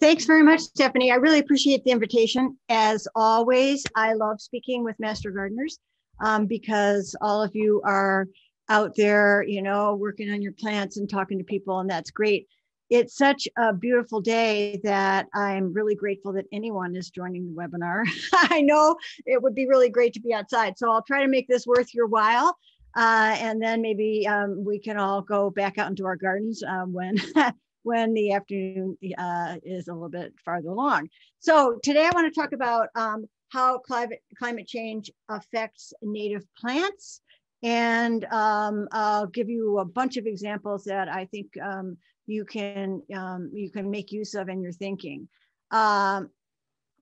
Thanks very much, Stephanie. I really appreciate the invitation. As always, I love speaking with master gardeners um, because all of you are out there, you know, working on your plants and talking to people, and that's great. It's such a beautiful day that I'm really grateful that anyone is joining the webinar. I know it would be really great to be outside, so I'll try to make this worth your while. Uh, and then maybe um, we can all go back out into our gardens um, when when the afternoon uh, is a little bit farther along. So today I want to talk about um, how climate, climate change affects native plants. And um, I'll give you a bunch of examples that I think um, you can um, you can make use of in your thinking. Um,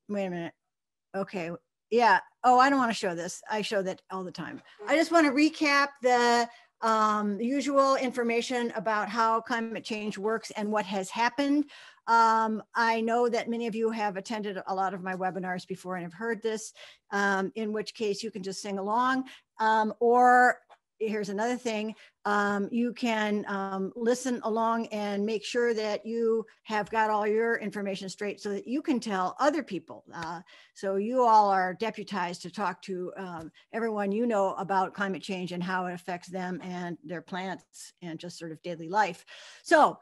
wait a minute. Okay. Yeah. Oh, I don't want to show this. I show that all the time. I just want to recap the um, usual information about how climate change works and what has happened. Um, I know that many of you have attended a lot of my webinars before and have heard this, um, in which case you can just sing along um, or here's another thing um, you can um, listen along and make sure that you have got all your information straight so that you can tell other people uh, so you all are deputized to talk to um, everyone you know about climate change and how it affects them and their plants and just sort of daily life. So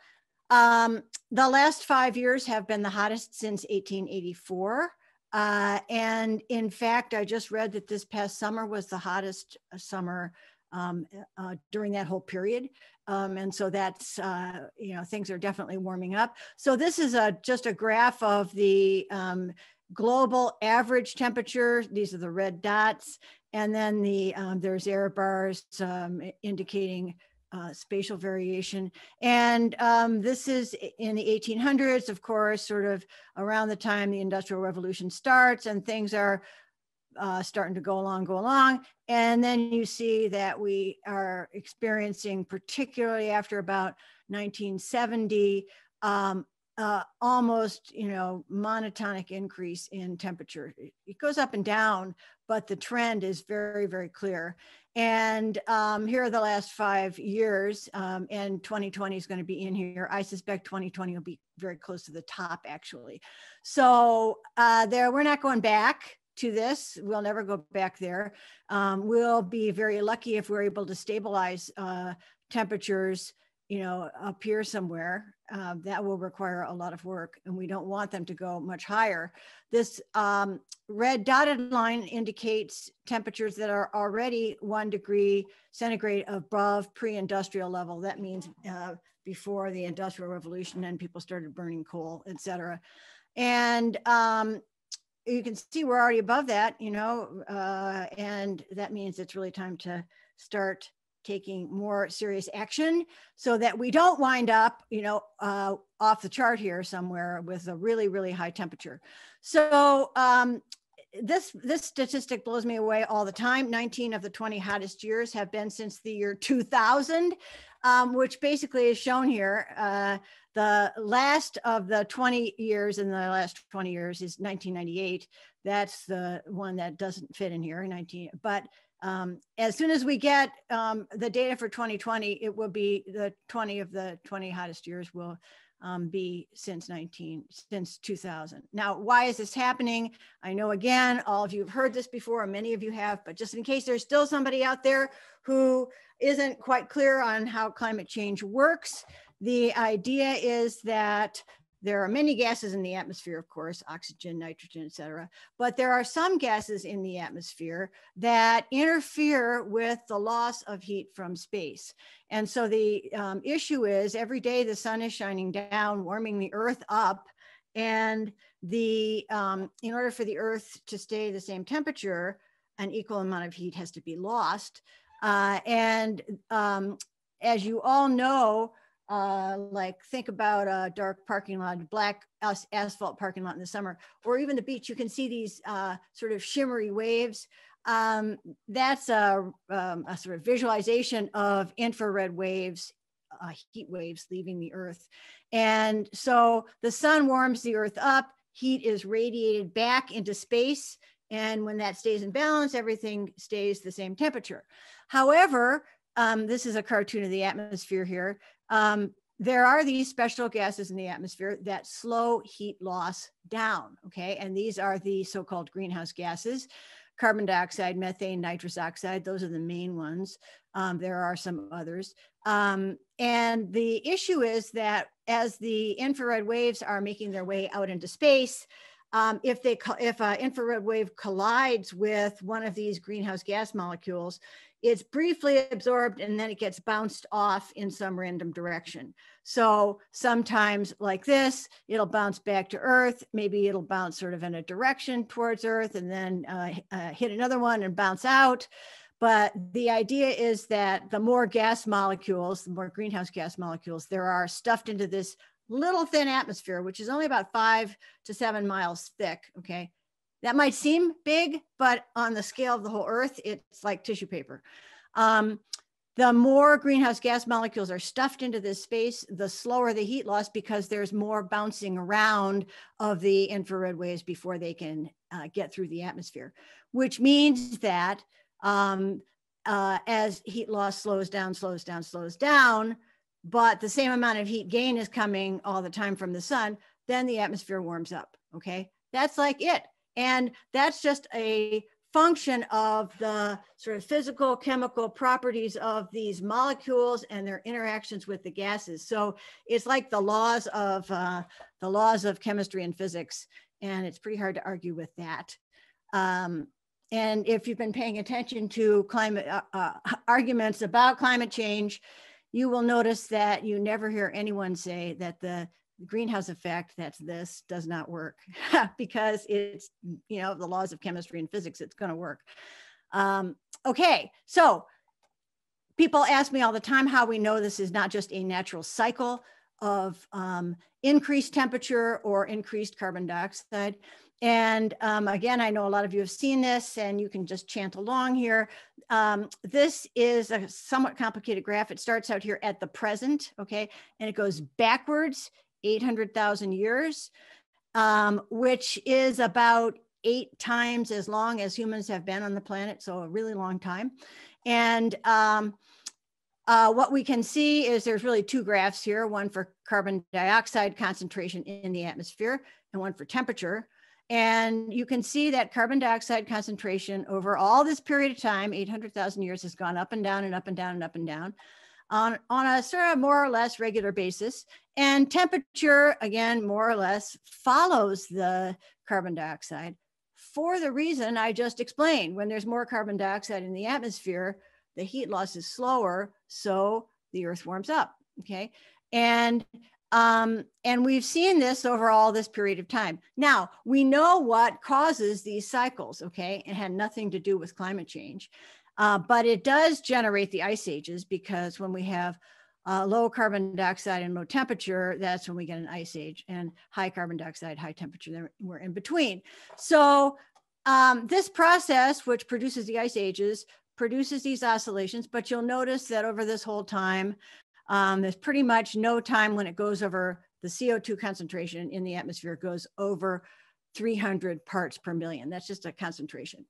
um, the last five years have been the hottest since 1884 uh, and in fact, I just read that this past summer was the hottest summer um, uh, during that whole period. Um, and so that's, uh, you know, things are definitely warming up. So this is a, just a graph of the um, global average temperature. These are the red dots. And then the um, there's error bars um, indicating uh, spatial variation. And um, this is in the 1800s, of course, sort of around the time the Industrial Revolution starts and things are uh, starting to go along, go along. And then you see that we are experiencing, particularly after about 1970, um, uh, almost, you know, monotonic increase in temperature. It goes up and down, but the trend is very, very clear. And um, here are the last five years, um, and 2020 is going to be in here. I suspect 2020 will be very close to the top, actually. So uh, there, we're not going back to this. We'll never go back there. Um, we'll be very lucky if we're able to stabilize uh, temperatures, you know, up here somewhere. Uh, that will require a lot of work, and we don't want them to go much higher. This um, red dotted line indicates temperatures that are already one degree centigrade above pre-industrial level. That means uh, before the industrial revolution and people started burning coal, et cetera. And um, you can see we're already above that, you know, uh, and that means it's really time to start taking more serious action so that we don't wind up, you know, uh, off the chart here somewhere with a really, really high temperature. So um, this this statistic blows me away all the time. 19 of the 20 hottest years have been since the year 2000, um, which basically is shown here. Uh, the last of the 20 years in the last 20 years is 1998. That's the one that doesn't fit in here, 19. But um, as soon as we get um, the data for 2020, it will be the 20 of the 20 hottest years will um, be since 19 since 2000. Now, why is this happening? I know again, all of you have heard this before, many of you have, but just in case there's still somebody out there who isn't quite clear on how climate change works, the idea is that there are many gases in the atmosphere, of course, oxygen, nitrogen, et cetera, but there are some gases in the atmosphere that interfere with the loss of heat from space. And so the um, issue is every day the sun is shining down, warming the earth up. And the um, in order for the earth to stay the same temperature, an equal amount of heat has to be lost. Uh, and um, as you all know, uh, like think about a dark parking lot, black as asphalt parking lot in the summer, or even the beach, you can see these uh, sort of shimmery waves. Um, that's a, um, a, sort of visualization of infrared waves, uh, heat waves leaving the earth. And so the sun warms the earth up, heat is radiated back into space. And when that stays in balance, everything stays the same temperature. However, um, this is a cartoon of the atmosphere here. Um, there are these special gases in the atmosphere that slow heat loss down, okay? And these are the so-called greenhouse gases, carbon dioxide, methane, nitrous oxide, those are the main ones. Um, there are some others. Um, and the issue is that as the infrared waves are making their way out into space, um, if they if an infrared wave collides with one of these greenhouse gas molecules, it's briefly absorbed and then it gets bounced off in some random direction. So sometimes like this, it'll bounce back to Earth. Maybe it'll bounce sort of in a direction towards Earth and then uh, uh, hit another one and bounce out. But the idea is that the more gas molecules, the more greenhouse gas molecules there are stuffed into this little thin atmosphere, which is only about five to seven miles thick. Okay. That might seem big, but on the scale of the whole Earth, it's like tissue paper. Um, the more greenhouse gas molecules are stuffed into this space, the slower the heat loss because there's more bouncing around of the infrared waves before they can uh, get through the atmosphere, which means that um, uh, as heat loss slows down, slows down, slows down, but the same amount of heat gain is coming all the time from the sun, then the atmosphere warms up. Okay. That's like it. And that's just a function of the sort of physical chemical properties of these molecules and their interactions with the gases. So it's like the laws of uh, the laws of chemistry and physics. And it's pretty hard to argue with that. Um, and if you've been paying attention to climate uh, uh, arguments about climate change, you will notice that you never hear anyone say that the greenhouse effect that's this does not work because it's you know the laws of chemistry and physics it's going to work. Um, okay so people ask me all the time how we know this is not just a natural cycle of um, increased temperature or increased carbon dioxide and um, again, I know a lot of you have seen this and you can just chant along here. Um, this is a somewhat complicated graph. It starts out here at the present, okay? And it goes backwards 800,000 years, um, which is about eight times as long as humans have been on the planet. So a really long time. And um, uh, what we can see is there's really two graphs here, one for carbon dioxide concentration in the atmosphere and one for temperature. And you can see that carbon dioxide concentration over all this period of time, 800,000 years, has gone up and down and up and down and up and down on, on a sort of more or less regular basis. And temperature, again, more or less follows the carbon dioxide for the reason I just explained. When there's more carbon dioxide in the atmosphere, the heat loss is slower, so the earth warms up. Okay. And um, and we've seen this over all this period of time. Now, we know what causes these cycles, okay? It had nothing to do with climate change, uh, but it does generate the ice ages because when we have uh, low carbon dioxide and low temperature, that's when we get an ice age, and high carbon dioxide, high temperature, we're in between. So, um, this process, which produces the ice ages, produces these oscillations, but you'll notice that over this whole time, um, there's pretty much no time when it goes over the CO2 concentration in the atmosphere goes over 300 parts per million. That's just a concentration.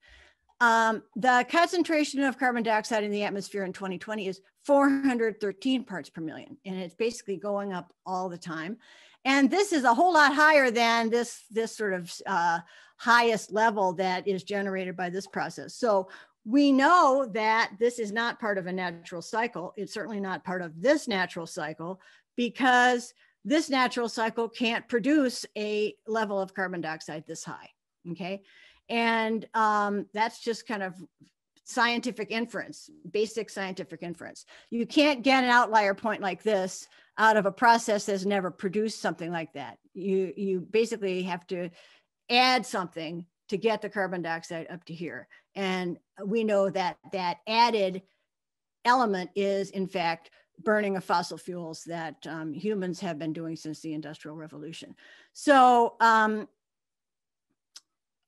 Um, the concentration of carbon dioxide in the atmosphere in 2020 is 413 parts per million, and it's basically going up all the time. And this is a whole lot higher than this, this sort of uh, highest level that is generated by this process. So we know that this is not part of a natural cycle. It's certainly not part of this natural cycle because this natural cycle can't produce a level of carbon dioxide this high. Okay. And um, that's just kind of scientific inference, basic scientific inference. You can't get an outlier point like this out of a process that's never produced something like that. You, you basically have to add something to get the carbon dioxide up to here. And we know that that added element is, in fact, burning of fossil fuels that um, humans have been doing since the Industrial Revolution. So, um,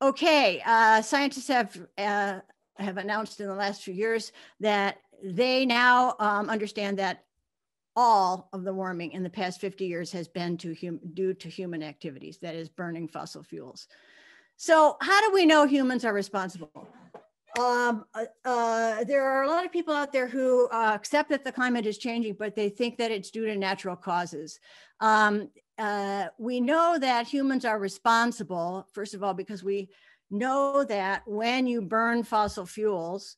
okay, uh, scientists have uh, have announced in the last few years that they now um, understand that all of the warming in the past 50 years has been to due to human activities, that is burning fossil fuels. So how do we know humans are responsible? um, uh, uh, there are a lot of people out there who uh, accept that the climate is changing, but they think that it's due to natural causes. Um, uh, we know that humans are responsible, first of all, because we know that when you burn fossil fuels,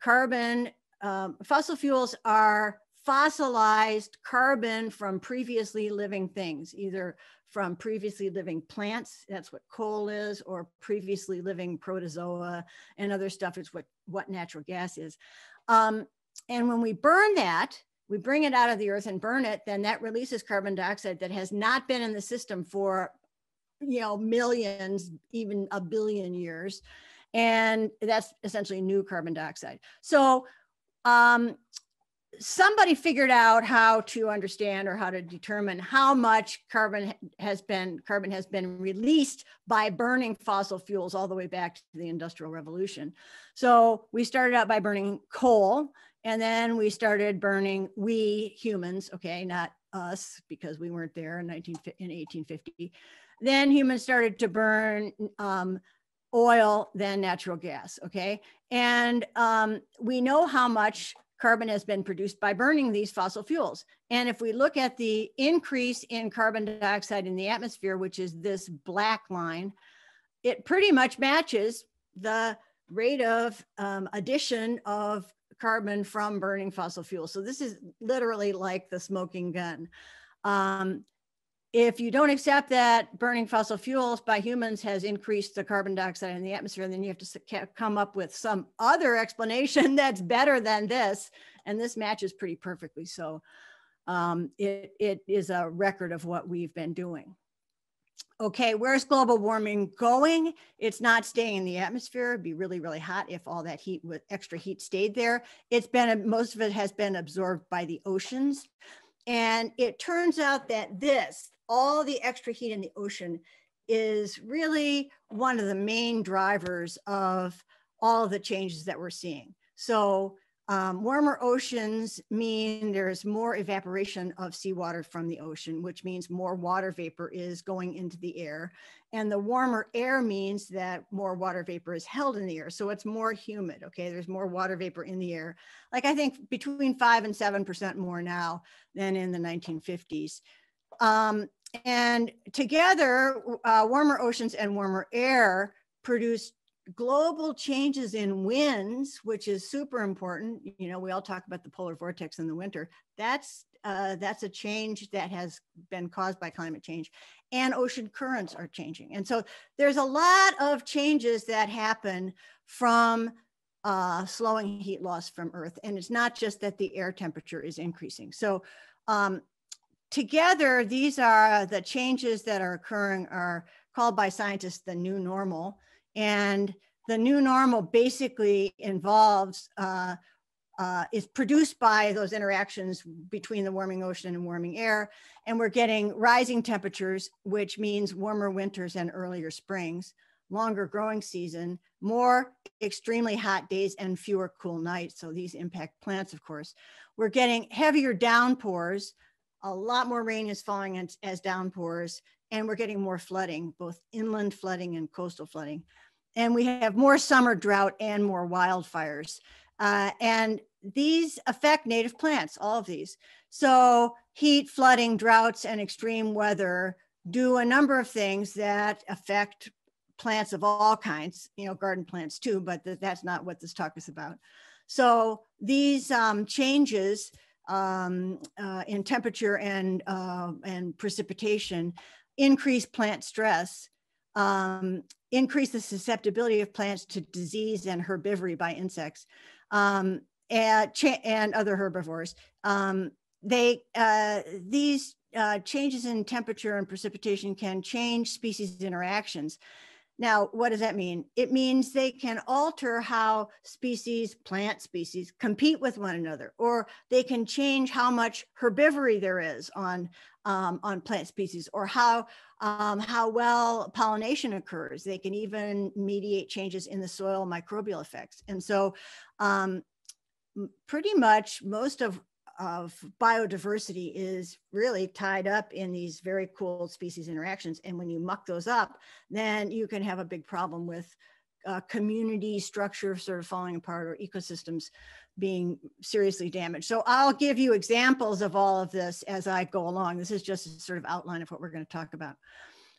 carbon, um, fossil fuels are fossilized carbon from previously living things, either from previously living plants, that's what coal is, or previously living protozoa and other stuff is what, what natural gas is. Um, and when we burn that, we bring it out of the earth and burn it, then that releases carbon dioxide that has not been in the system for, you know, millions, even a billion years. And that's essentially new carbon dioxide. So um, somebody figured out how to understand or how to determine how much carbon has been carbon has been released by burning fossil fuels all the way back to the industrial revolution. So we started out by burning coal and then we started burning we humans okay not us because we weren't there in 19 in 1850 then humans started to burn um, oil then natural gas okay? And um, we know how much carbon has been produced by burning these fossil fuels. And if we look at the increase in carbon dioxide in the atmosphere, which is this black line, it pretty much matches the rate of um, addition of carbon from burning fossil fuels. So this is literally like the smoking gun. Um, if you don't accept that burning fossil fuels by humans has increased the carbon dioxide in the atmosphere, then you have to come up with some other explanation that's better than this. And this matches pretty perfectly. So um, it, it is a record of what we've been doing. Okay, where's global warming going? It's not staying in the atmosphere. It'd be really, really hot if all that heat with extra heat stayed there. It's been, most of it has been absorbed by the oceans. And it turns out that this, all the extra heat in the ocean is really one of the main drivers of all of the changes that we're seeing. So um, warmer oceans mean there's more evaporation of seawater from the ocean, which means more water vapor is going into the air. And the warmer air means that more water vapor is held in the air. So it's more humid, okay? There's more water vapor in the air. Like I think between five and 7% more now than in the 1950s. Um, and together, uh, warmer oceans and warmer air produce global changes in winds, which is super important. You know, we all talk about the polar vortex in the winter. That's uh, that's a change that has been caused by climate change, and ocean currents are changing. And so there's a lot of changes that happen from uh, slowing heat loss from Earth, and it's not just that the air temperature is increasing. So um, together, these are the changes that are occurring are called by scientists the new normal. And the new normal basically involves, uh, uh, is produced by those interactions between the warming ocean and warming air. And we're getting rising temperatures, which means warmer winters and earlier springs, longer growing season, more extremely hot days and fewer cool nights. So these impact plants, of course. We're getting heavier downpours, a lot more rain is falling as, as downpours, and we're getting more flooding, both inland flooding and coastal flooding. And we have more summer drought and more wildfires. Uh, and these affect native plants, all of these. So heat, flooding, droughts, and extreme weather do a number of things that affect plants of all kinds, you know, garden plants too, but th that's not what this talk is about. So these um, changes um, uh, in temperature and, uh, and precipitation increase plant stress, um, increase the susceptibility of plants to disease and herbivory by insects um, and, and, other herbivores. Um, they, uh, these uh, changes in temperature and precipitation can change species interactions. Now, what does that mean? It means they can alter how species, plant species, compete with one another, or they can change how much herbivory there is on, um, on plant species, or how, um, how well pollination occurs. They can even mediate changes in the soil microbial effects. And so um, pretty much most of of biodiversity is really tied up in these very cool species interactions. And when you muck those up, then you can have a big problem with uh, community structure sort of falling apart or ecosystems being seriously damaged. So I'll give you examples of all of this as I go along. This is just a sort of outline of what we're going to talk about.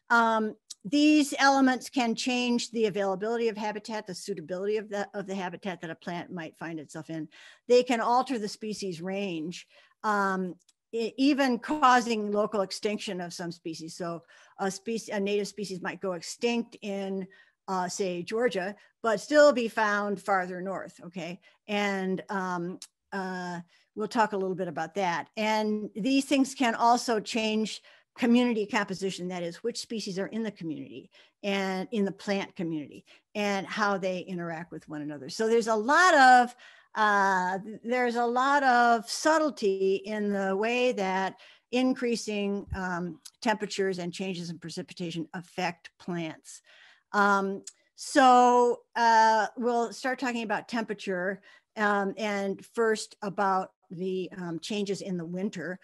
Um, these elements can change the availability of habitat, the suitability of the, of the habitat that a plant might find itself in. They can alter the species range, um, even causing local extinction of some species. So a species, a native species might go extinct in uh, say Georgia, but still be found farther north. Okay, and um, uh, we'll talk a little bit about that. And these things can also change community composition, that is, which species are in the community and in the plant community and how they interact with one another. So there's a lot of uh, there's a lot of subtlety in the way that increasing um, temperatures and changes in precipitation affect plants. Um, so uh, we'll start talking about temperature um, and first about the um, changes in the winter.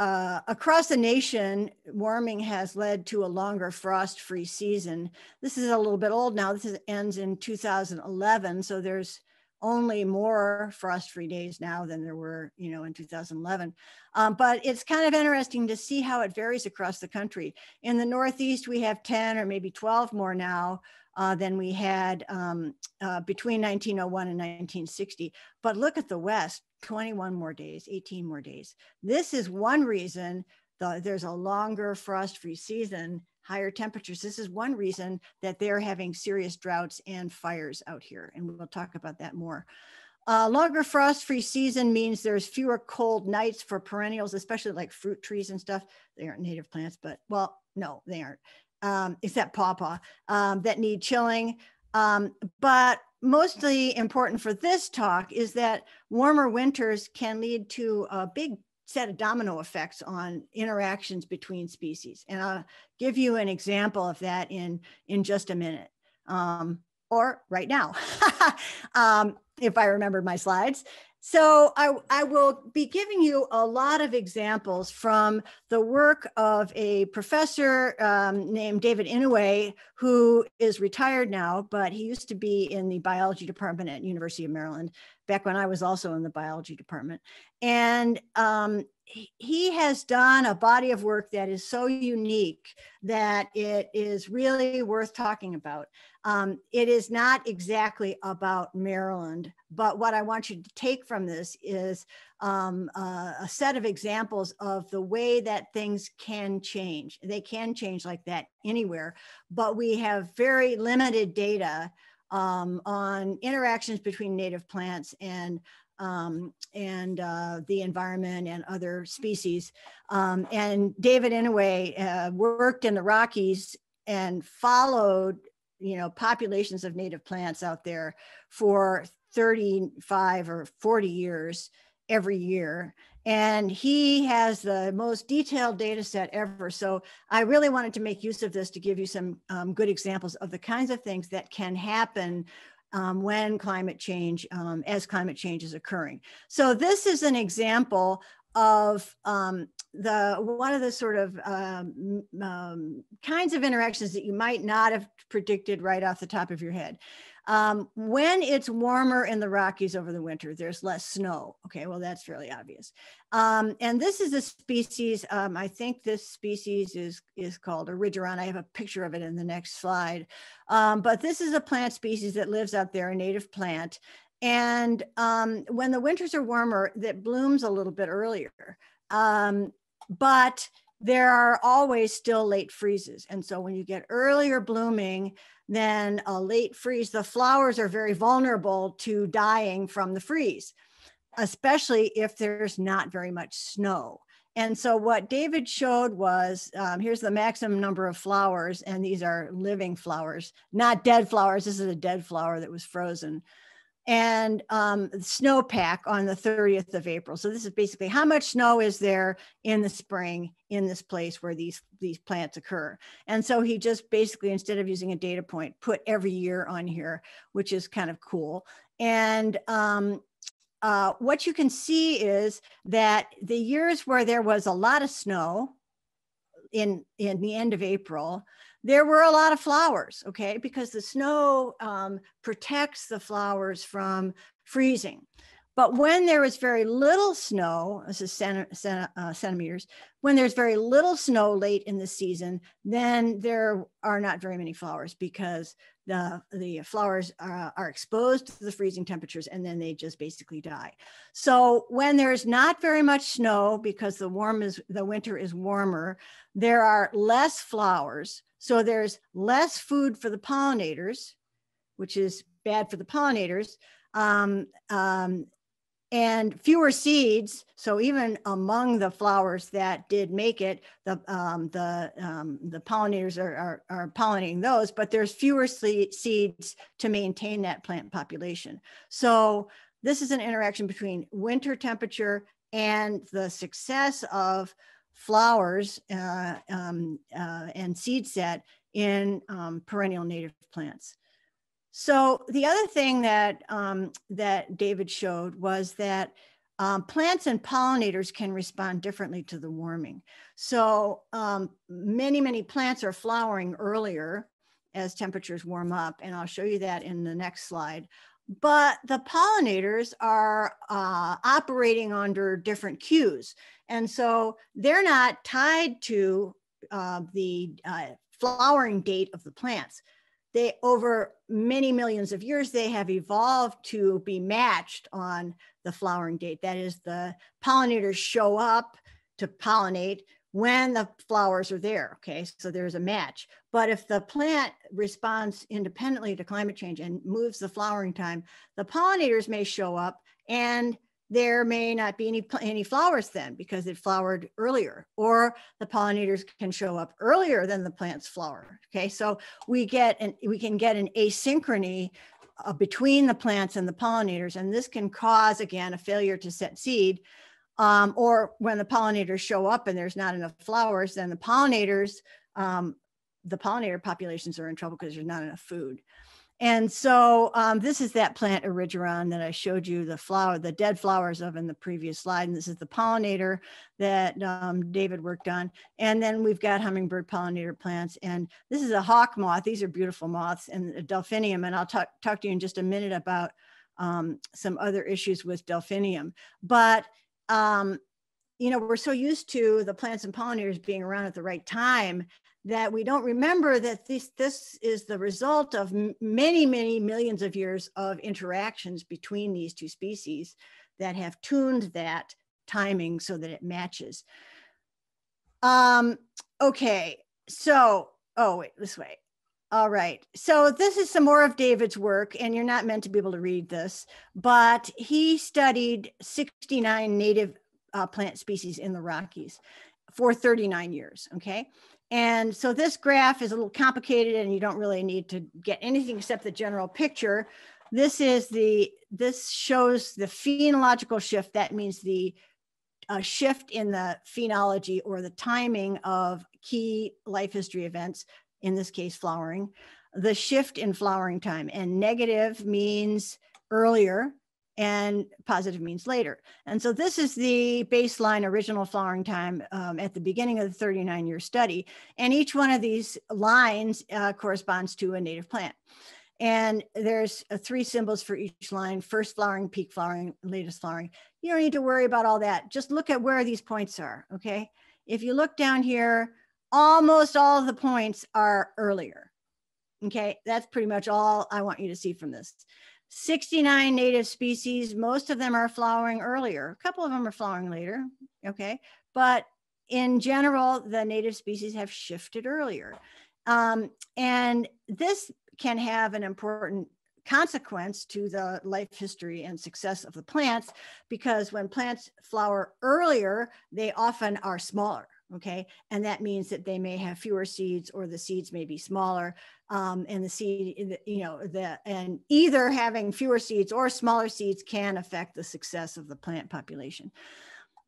Uh, across the nation, warming has led to a longer frost-free season. This is a little bit old now. This is, ends in 2011, so there's only more frost-free days now than there were, you know, in 2011. Um, but it's kind of interesting to see how it varies across the country. In the Northeast, we have 10 or maybe 12 more now uh, than we had um, uh, between 1901 and 1960. But look at the West, 21 more days, 18 more days. This is one reason the, there's a longer frost-free season higher temperatures. This is one reason that they're having serious droughts and fires out here. And we'll talk about that more. Uh, longer frost-free season means there's fewer cold nights for perennials, especially like fruit trees and stuff. They aren't native plants, but well, no, they aren't, um, except pawpaw um, that need chilling. Um, but mostly important for this talk is that warmer winters can lead to a big set of domino effects on interactions between species. And I'll give you an example of that in, in just a minute um, or right now, um, if I remember my slides. So I, I will be giving you a lot of examples from the work of a professor um, named David Inouye, who is retired now, but he used to be in the biology department at University of Maryland back when I was also in the biology department. And um, he has done a body of work that is so unique that it is really worth talking about. Um, it is not exactly about Maryland, but what I want you to take from this is um, uh, a set of examples of the way that things can change. They can change like that anywhere, but we have very limited data um, on interactions between native plants and um, and uh, the environment and other species. Um, and David Inouye uh, worked in the Rockies and followed, you know, populations of native plants out there for 35 or 40 years every year. And he has the most detailed data set ever. So I really wanted to make use of this to give you some um, good examples of the kinds of things that can happen um, when climate change, um, as climate change is occurring. So this is an example of um, the one of the sort of um, um, kinds of interactions that you might not have predicted right off the top of your head. Um, when it's warmer in the Rockies over the winter, there's less snow. Okay, well, that's fairly obvious. Um, and this is a species, um, I think this species is, is called a Erigeron. I have a picture of it in the next slide. Um, but this is a plant species that lives out there, a native plant. And um, when the winters are warmer, that blooms a little bit earlier. Um, but there are always still late freezes. And so when you get earlier blooming, then a late freeze, the flowers are very vulnerable to dying from the freeze, especially if there's not very much snow. And so what David showed was, um, here's the maximum number of flowers, and these are living flowers, not dead flowers. This is a dead flower that was frozen and um, snowpack on the 30th of April. So this is basically how much snow is there in the spring in this place where these these plants occur. And so he just basically instead of using a data point, put every year on here, which is kind of cool. And um, uh, what you can see is that the years where there was a lot of snow in in the end of April, there were a lot of flowers, okay, because the snow um, protects the flowers from freezing. But when there is very little snow, this is uh, centimeters, when there's very little snow late in the season, then there are not very many flowers because the, the flowers are, are exposed to the freezing temperatures and then they just basically die. So when there's not very much snow because the warm is the winter is warmer, there are less flowers. So there's less food for the pollinators, which is bad for the pollinators. Um, um, and fewer seeds. So even among the flowers that did make it, the um, the um, the pollinators are, are, are pollinating those, but there's fewer seeds to maintain that plant population. So this is an interaction between winter temperature and the success of flowers uh, um, uh, and seed set in um, perennial native plants. So the other thing that um, that David showed was that um, plants and pollinators can respond differently to the warming. So um, many, many plants are flowering earlier as temperatures warm up, and I'll show you that in the next slide. But the pollinators are uh, operating under different cues. And so they're not tied to uh, the uh, flowering date of the plants they over many millions of years they have evolved to be matched on the flowering date that is the pollinators show up to pollinate when the flowers are there okay? So there's a match. But if the plant responds independently to climate change and moves the flowering time the pollinators may show up and there may not be any, any flowers then because it flowered earlier or the pollinators can show up earlier than the plants flower okay? So we get and we can get an asynchrony uh, between the plants and the pollinators and this can cause again a failure to set seed um, or when the pollinators show up and there's not enough flowers then the pollinators um, the pollinator populations are in trouble because there's not enough food and so um, this is that plant erigeron that I showed you the flower, the dead flowers of in the previous slide. And this is the pollinator that um, David worked on. And then we've got hummingbird pollinator plants. And this is a hawk moth. These are beautiful moths and a delphinium. And I'll talk, talk to you in just a minute about um, some other issues with delphinium. But um, you know, we're so used to the plants and pollinators being around at the right time that we don't remember that this, this is the result of many, many millions of years of interactions between these two species that have tuned that timing so that it matches. Um, okay, so, oh, wait, this way. All right. So this is some more of David's work, and you're not meant to be able to read this, but he studied 69 native uh, plant species in the Rockies for 39 years. Okay. And so this graph is a little complicated and you don't really need to get anything except the general picture. This is the, this shows the phenological shift. That means the uh, shift in the phenology or the timing of key life history events, in this case, flowering, the shift in flowering time. And negative means earlier and positive means later. And so this is the baseline original flowering time um, at the beginning of the 39 year study. And each one of these lines uh, corresponds to a native plant. And there's uh, three symbols for each line, first flowering, peak flowering, latest flowering. You don't need to worry about all that. Just look at where these points are, okay? If you look down here, almost all the points are earlier. Okay, that's pretty much all I want you to see from this. 69 native species, most of them are flowering earlier. A couple of them are flowering later, okay? But in general, the native species have shifted earlier. Um, and this can have an important consequence to the life history and success of the plants because when plants flower earlier, they often are smaller okay? And that means that they may have fewer seeds or the seeds may be smaller um, and the seed you know the and either having fewer seeds or smaller seeds can affect the success of the plant population.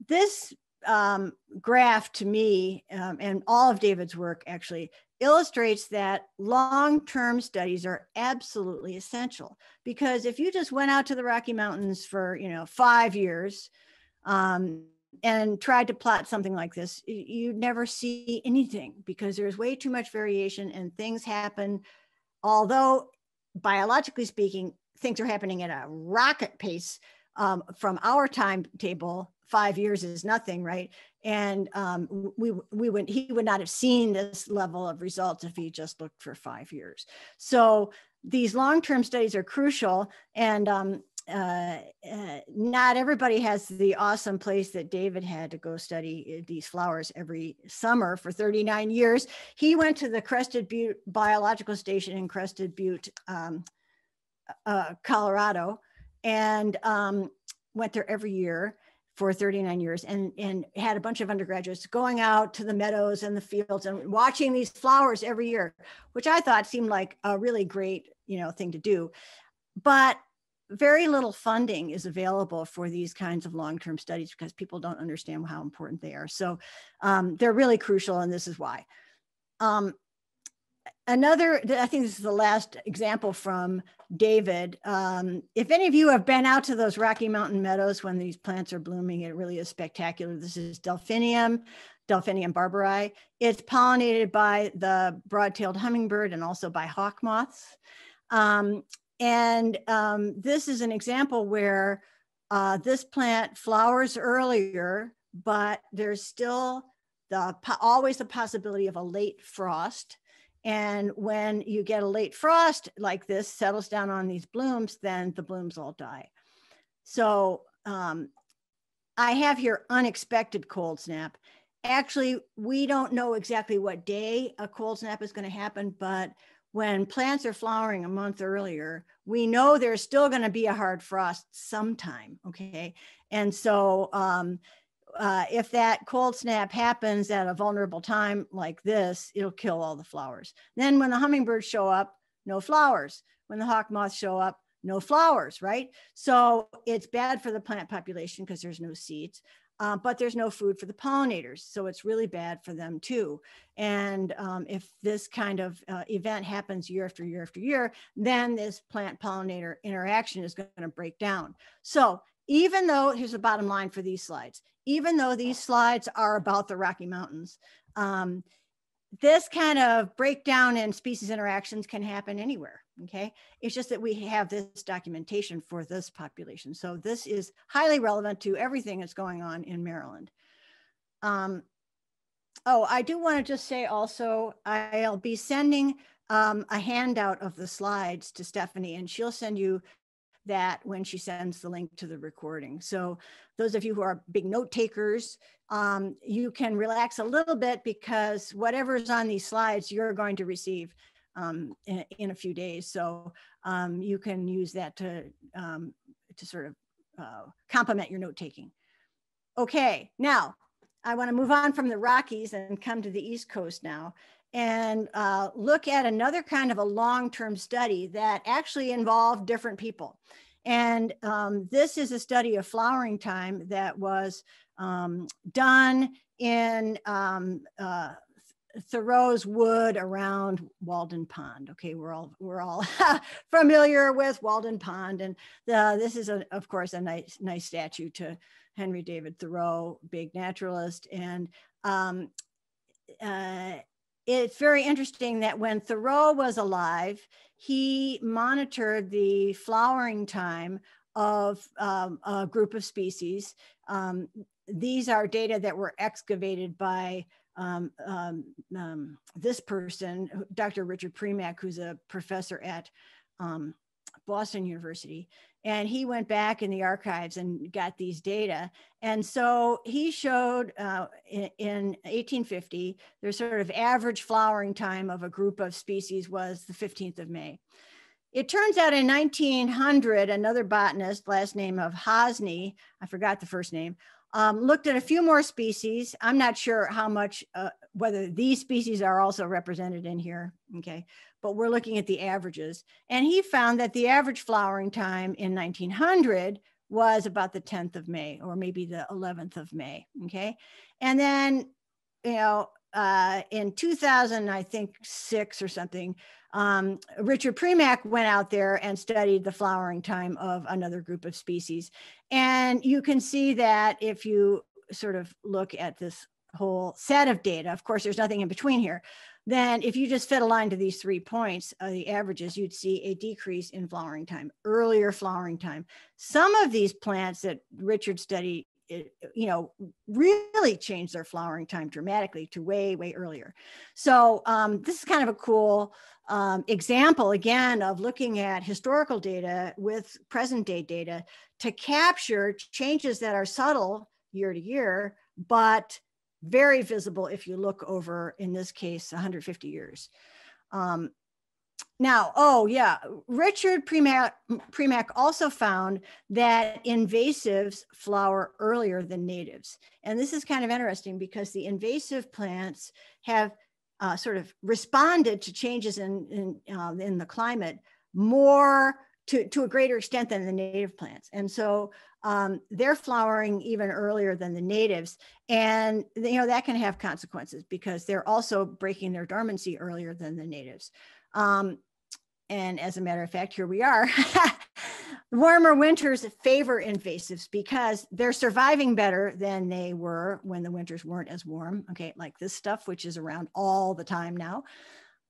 This um, graph to me um, and all of david's work actually illustrates that long-term studies are absolutely essential. Because if you just went out to the rocky mountains for you know five years um, and tried to plot something like this, you'd never see anything because there's way too much variation and things happen. Although biologically speaking, things are happening at a rocket pace um, from our timetable. Five years is nothing, right? And um, we we would he would not have seen this level of results if he just looked for five years. So these long-term studies are crucial, and um, uh, uh, not everybody has the awesome place that David had to go study uh, these flowers every summer for 39 years. He went to the Crested Butte Biological Station in Crested Butte, um, uh, Colorado, and um, went there every year for 39 years and, and had a bunch of undergraduates going out to the meadows and the fields and watching these flowers every year, which I thought seemed like a really great, you know, thing to do. But very little funding is available for these kinds of long-term studies because people don't understand how important they are. So um, they're really crucial, and this is why. Um, another, I think this is the last example from David. Um, if any of you have been out to those Rocky Mountain meadows when these plants are blooming, it really is spectacular. This is Delphinium, Delphinium barbeyi. It's pollinated by the broad-tailed hummingbird and also by hawk moths. Um, and um, this is an example where uh, this plant flowers earlier, but there's still the always the possibility of a late frost. And when you get a late frost like this settles down on these blooms, then the blooms all die. So um, I have here unexpected cold snap. Actually, we don't know exactly what day a cold snap is going to happen, but when plants are flowering a month earlier, we know there's still going to be a hard frost sometime. Okay. And so, um, uh, if that cold snap happens at a vulnerable time like this, it'll kill all the flowers. Then, when the hummingbirds show up, no flowers. When the hawk moths show up, no flowers, right? So it's bad for the plant population because there's no seeds uh, but there's no food for the pollinators. So it's really bad for them too. And um, if this kind of uh, event happens year after year after year, then this plant pollinator interaction is going to break down. So even though, here's the bottom line for these slides, even though these slides are about the Rocky Mountains, um, this kind of breakdown in species interactions can happen anywhere. Okay. It's just that we have this documentation for this population. So this is highly relevant to everything that's going on in Maryland. Um, oh, I do want to just say also, I'll be sending um, a handout of the slides to Stephanie and she'll send you that when she sends the link to the recording. So those of you who are big note takers, um, you can relax a little bit because whatever's on these slides, you're going to receive um, in, in, a few days. So um, you can use that to, um, to sort of uh, complement your note taking. Okay, now I want to move on from the Rockies and come to the East Coast now and uh, look at another kind of a long-term study that actually involved different people. And um, this is a study of flowering time that was um, done in um, uh, Thoreau's wood around Walden Pond. Okay, we're all we're all familiar with Walden Pond, and the, this is a, of course a nice nice statue to Henry David Thoreau, big naturalist, and um, uh, it's very interesting that when Thoreau was alive, he monitored the flowering time of um, a group of species. Um, these are data that were excavated by um, um, um, this person, Dr. Richard Primack, who's a professor at um, Boston University. And he went back in the archives and got these data. And so he showed uh, in, in 1850, their sort of average flowering time of a group of species was the 15th of May. It turns out in 1900, another botanist, last name of Hosmer, I forgot the first name, um, looked at a few more species. I'm not sure how much, uh, whether these species are also represented in here, okay, but we're looking at the averages. And he found that the average flowering time in 1900 was about the 10th of May or maybe the 11th of May, okay? And then, you know, uh, in 2000, I think six or something, um, Richard Primack went out there and studied the flowering time of another group of species. And you can see that if you sort of look at this whole set of data, of course, there's nothing in between here, then if you just fit a line to these three points, uh, the averages, you'd see a decrease in flowering time, earlier flowering time. Some of these plants that Richard studied, you know, really changed their flowering time dramatically to way, way earlier. So um, this is kind of a cool um, example, again, of looking at historical data with present day data to capture changes that are subtle year to year, but very visible if you look over, in this case, 150 years. Um, now, oh yeah, Richard Primack also found that invasives flower earlier than natives. And this is kind of interesting because the invasive plants have uh, sort of responded to changes in, in, uh, in the climate more to, to a greater extent than the native plants. And so um, they're flowering even earlier than the natives. And you know that can have consequences because they're also breaking their dormancy earlier than the natives. Um, and as a matter of fact, here we are. Warmer winters favor invasives because they're surviving better than they were when the winters weren't as warm. Okay, like this stuff, which is around all the time now.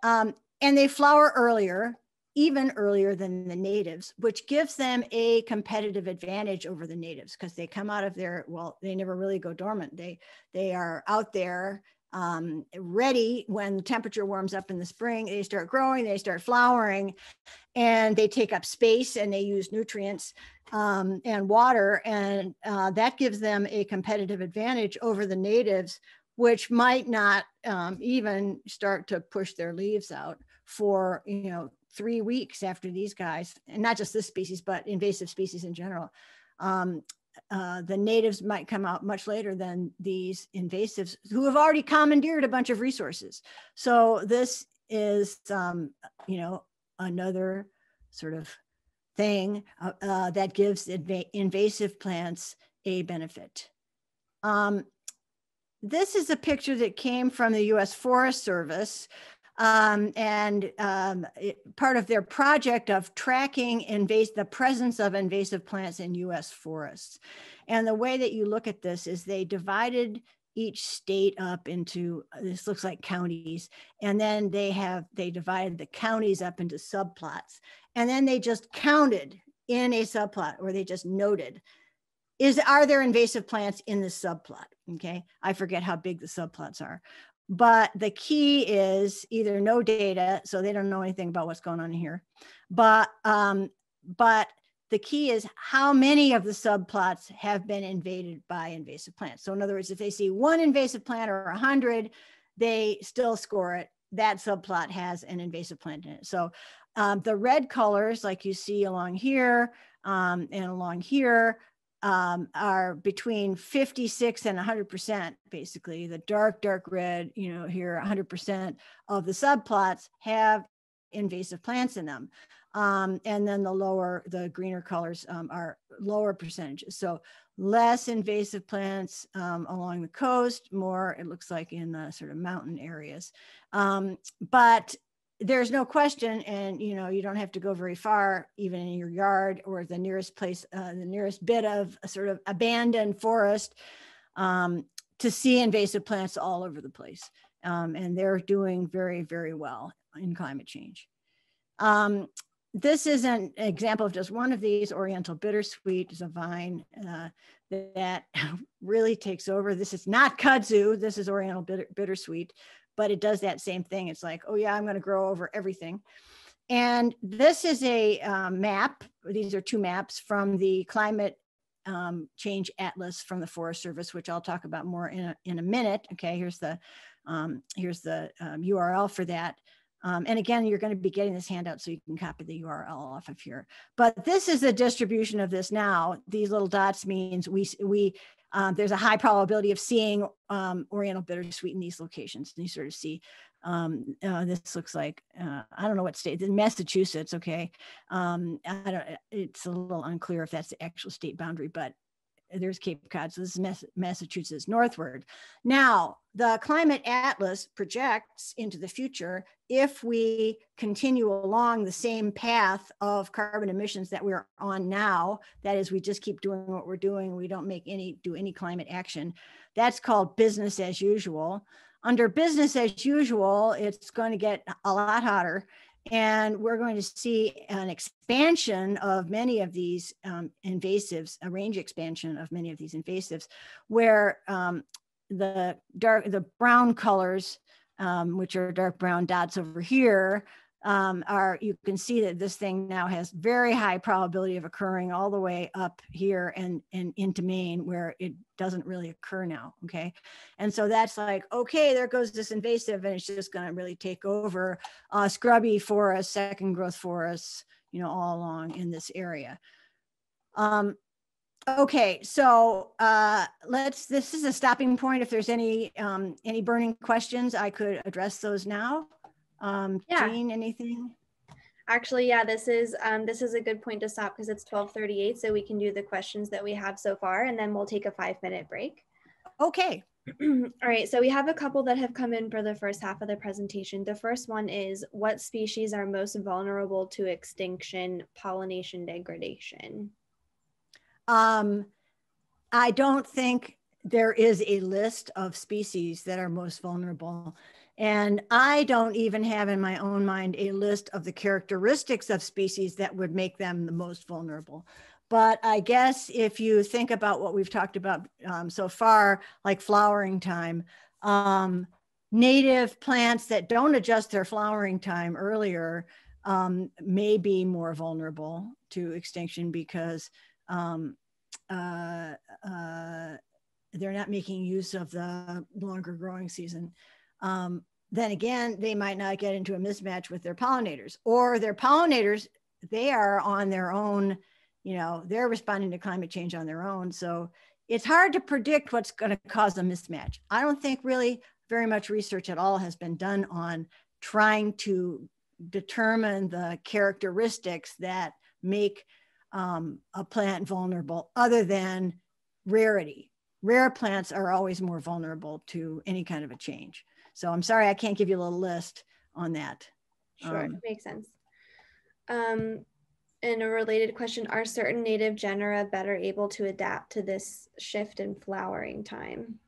Um, and they flower earlier even earlier than the natives, which gives them a competitive advantage over the natives because they come out of their, well, they never really go dormant. They, they are out there um, ready when the temperature warms up in the spring. They start growing, they start flowering, and they take up space and they use nutrients um, and water. And uh, that gives them a competitive advantage over the natives, which might not um, even start to push their leaves out for, you know, three weeks after these guys, and not just this species, but invasive species in general. Um, uh, the natives might come out much later than these invasives who have already commandeered a bunch of resources. So this is, um, you know, another sort of thing uh, uh, that gives inv invasive plants a benefit. Um, this is a picture that came from the U.S. Forest Service um, and um, it, part of their project of tracking invas- the presence of invasive plants in US forests. And the way that you look at this is they divided each state up into this looks like counties and then they have they divided the counties up into subplots. And then they just counted in a subplot or they just noted is are there invasive plants in this subplot? Okay i forget how big the subplots are but the key is either no data, so they don't know anything about what's going on here. But um, but the key is how many of the subplots have been invaded by invasive plants. So in other words, if they see one invasive plant or a hundred, they still score it. That subplot has an invasive plant in it. So um, the red colors, like you see along here um, and along here, um, are between 56 and 100%, basically. The dark, dark red, you know, here 100% of the subplots have invasive plants in them. Um, and then the lower, the greener colors um, are lower percentages. So less invasive plants um, along the coast, more it looks like in the sort of mountain areas. Um, but there's no question and you know you don't have to go very far even in your yard or the nearest place uh, the nearest bit of a sort of abandoned forest um, to see invasive plants all over the place. Um, and they're doing very very well in climate change. Um, this is an example of just one of these oriental bittersweet is a vine uh, that really takes over. This is not kudzu. This is oriental bitter, bittersweet but it does that same thing. It's like, oh yeah, I'm going to grow over everything. And this is a um, map. These are two maps from the climate um, change atlas from the Forest Service, which I'll talk about more in a, in a minute. Okay, here's the um, here's the URL um, for that. Um, and again, you're going to be getting this handout so you can copy the URL off of here. But this is the distribution of this now. These little dots means we, we um, there's a high probability of seeing um, Oriental bittersweet in these locations. And you sort of see um, uh, this looks like uh, I don't know what state in Massachusetts. Okay, um, I don't. It's a little unclear if that's the actual state boundary, but there's Cape Cod. So this is Massachusetts northward. Now, the climate atlas projects into the future if we continue along the same path of carbon emissions that we're on now. That is, we just keep doing what we're doing. We don't make any do any climate action. That's called business as usual. Under business as usual, it's going to get a lot hotter and we're going to see an expansion of many of these um, invasives, a range expansion of many of these invasives, where um, the dark, the brown colors, um, which are dark brown dots over here, um, are you can see that this thing now has very high probability of occurring all the way up here and, and into Maine where it doesn't really occur now. Okay. And so that's like, okay, there goes this invasive and it's just going to really take over uh, scrubby forests, second growth forests, you know, all along in this area. Um, okay so uh, let's this is a stopping point if there's any um, any burning questions i could address those now um, yeah. Jean, anything? Actually, yeah, this is um, this is a good point to stop because it's 1238. So we can do the questions that we have so far and then we'll take a five minute break. Okay. All right, so we have a couple that have come in for the first half of the presentation. The first one is what species are most vulnerable to extinction, pollination degradation? Um, I don't think there is a list of species that are most vulnerable. And I don't even have in my own mind a list of the characteristics of species that would make them the most vulnerable. But I guess if you think about what we've talked about um, so far, like flowering time, um, native plants that don't adjust their flowering time earlier um, may be more vulnerable to extinction because um, uh, uh, they're not making use of the longer growing season um, then again, they might not get into a mismatch with their pollinators or their pollinators, they are on their own, you know, they're responding to climate change on their own. So it's hard to predict what's going to cause a mismatch. I don't think really very much research at all has been done on trying to determine the characteristics that make um, a plant vulnerable other than rarity. Rare plants are always more vulnerable to any kind of a change. So I'm sorry, I can't give you a little list on that. Sure, um, makes sense. Um, and a related question, are certain native genera better able to adapt to this shift in flowering time?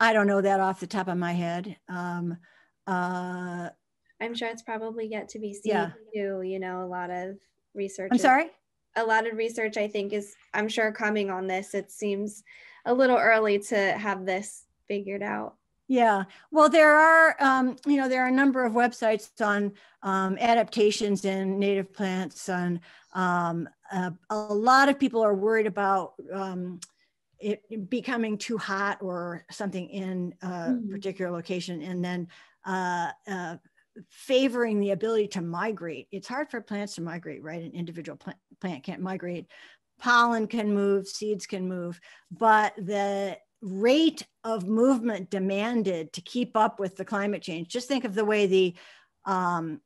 I don't know that off the top of my head. Um, uh, I'm sure it's probably yet to be seen yeah. too, you know, a lot of research. I'm sorry? A lot of research I think is, I'm sure coming on this, it seems a little early to have this figured out. Yeah, well, there are, um, you know, there are a number of websites on um, adaptations in native plants, and um, uh, a lot of people are worried about um, it becoming too hot or something in a mm-hmm. particular location, and then uh, uh, favoring the ability to migrate. It's hard for plants to migrate, right? An individual plant, plant can't migrate. Pollen can move, seeds can move, but the rate of movement demanded to keep up with the climate change. Just think of the way the um,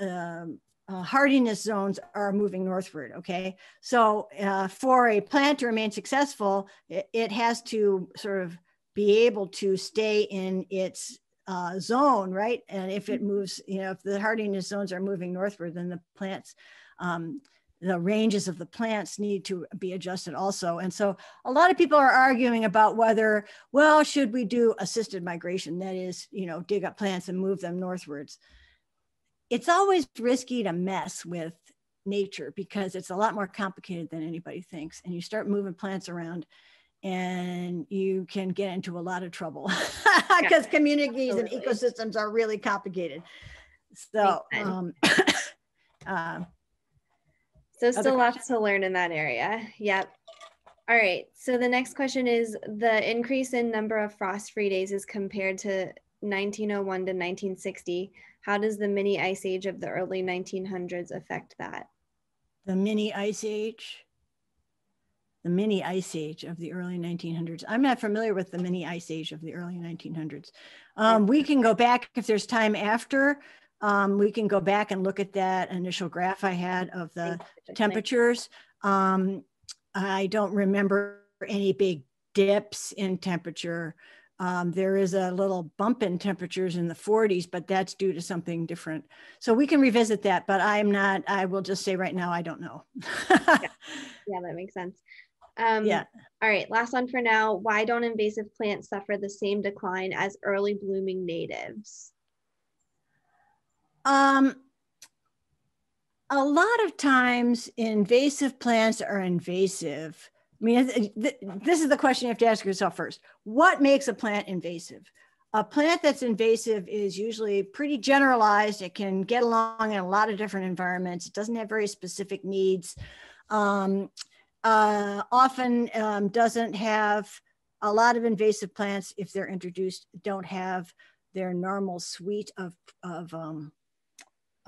uh, uh, hardiness zones are moving northward. Okay, so uh, for a plant to remain successful, it, it, has to sort of be able to stay in its uh, zone, right? And if it moves, you know, if the hardiness zones are moving northward, then the plants um, the ranges of the plants need to be adjusted also. And so a lot of people are arguing about whether, well, should we do assisted migration? That is, you know, dig up plants and move them northwards. It's always risky to mess with nature because it's a lot more complicated than anybody thinks. And you start moving plants around and you can get into a lot of trouble because yeah, communities absolutely. and ecosystems are really complicated. So, um, uh, so still lots to learn in that area. Yep. All right. So the next question is the increase in number of frost-free days is compared to 1901 to 1960. How does the mini ice age of the early 1900s affect that? The mini ice age? The mini ice age of the early 1900s. I'm not familiar with the mini ice age of the early 1900s. Um, we can go back if there's time after um, we can go back and look at that initial graph I had of the temperatures. Um, I don't remember any big dips in temperature. Um, there is a little bump in temperatures in the 40s, but that's due to something different. So we can revisit that, but I'm not, I will just say right now, I don't know. yeah. yeah, that makes sense. Um, yeah. All right, last one for now. Why don't invasive plants suffer the same decline as early blooming natives? Um, a lot of times invasive plants are invasive. I mean, this is the question you have to ask yourself first. What makes a plant invasive? A plant that's invasive is usually pretty generalized. It can get along in a lot of different environments. It doesn't have very specific needs. Um, uh, often um, doesn't have a lot of invasive plants, if they're introduced, don't have their normal suite of, of um,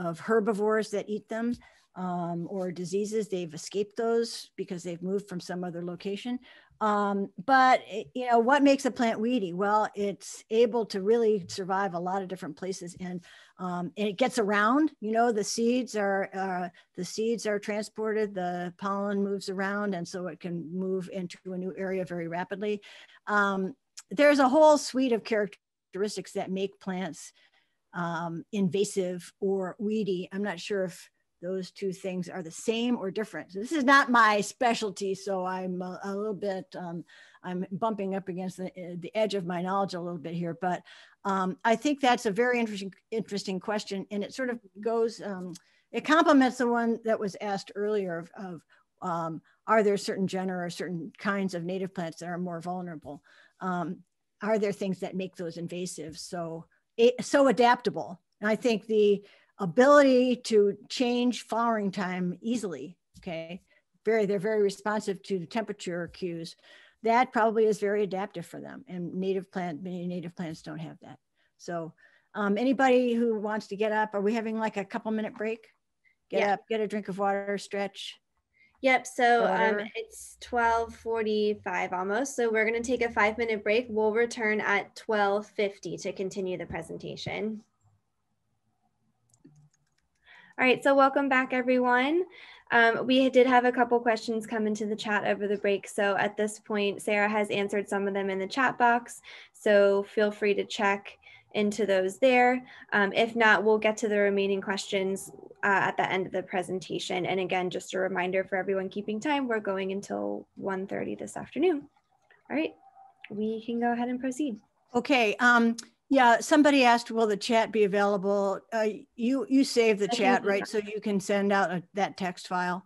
of herbivores that eat them um, or diseases. They've escaped those because they've moved from some other location. Um, but it, you know what makes a plant weedy? Well, it's able to really survive a lot of different places, and, um, and it gets around. You know, the seeds are uh, the seeds are transported, the pollen moves around, and so it can move into a new area very rapidly. Um, there's a whole suite of characteristics that make plants um, invasive or weedy. I'm not sure if those two things are the same or different. This is not my specialty, so I'm a, a little bit, um, I'm bumping up against the, the, edge of my knowledge a little bit here, but um, I think that's a very interesting, interesting question. And it sort of goes, um, it complements the one that was asked earlier of, of um, are there certain genera or certain kinds of native plants that are more vulnerable? Um, are there things that make those invasive? So so adaptable. And I think the ability to change flowering time easily, okay, very, they're very responsive to the temperature cues. That probably is very adaptive for them. And native plant, many native plants don't have that. So um, anybody who wants to get up, are we having like a couple minute break? Get yeah. up, get a drink of water, stretch. Yep. So um, it's 1245 almost. So we're going to take a five minute break. We'll return at 1250 to continue the presentation. All right, so welcome back everyone. Um, we did have a couple questions come into the chat over the break. So at this point, Sara has answered some of them in the chat box. So feel free to check into those there. Um, if not, we'll get to the remaining questions uh, at the end of the presentation. And again, just a reminder for everyone keeping time, we're going until 1.30 this afternoon. All right, we can go ahead and proceed. Okay. Um, yeah, somebody asked, will the chat be available? Uh, you you save the chat, right? So you can send out a, that text file.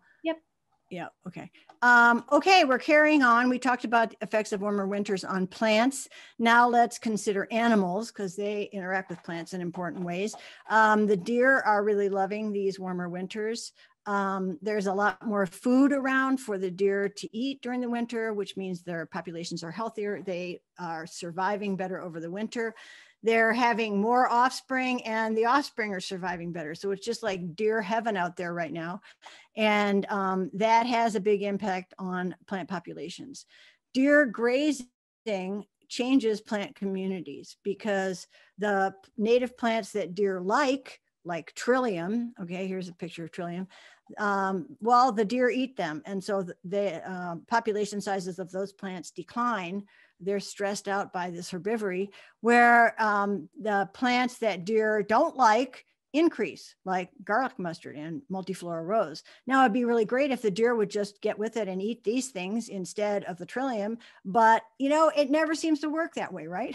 Yeah, okay. Um, okay, we're carrying on. We talked about effects of warmer winters on plants. Now let's consider animals because they interact with plants in important ways. Um, the deer are really loving these warmer winters. Um, there's a lot more food around for the deer to eat during the winter, which means their populations are healthier. They are surviving better over the winter they're having more offspring and the offspring are surviving better. So it's just like deer heaven out there right now. And um, that has a big impact on plant populations. Deer grazing changes plant communities because the native plants that deer like, like trillium, okay, here's a picture of trillium, um, well, the deer eat them. And so the, the uh, population sizes of those plants decline they're stressed out by this herbivory, where um, the plants that deer don't like increase, like garlic mustard and multiflora rose. Now, it'd be really great if the deer would just get with it and eat these things instead of the trillium, but you know, it never seems to work that way, right?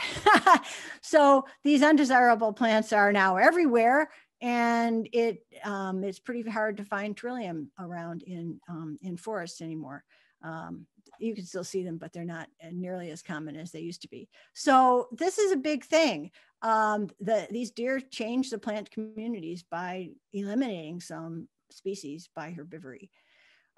so these undesirable plants are now everywhere and it um, it's pretty hard to find trillium around in um, in forests anymore. Um, you can still see them, but they're not uh, nearly as common as they used to be. So this is a big thing. Um, the, these deer change the plant communities by eliminating some species by herbivory.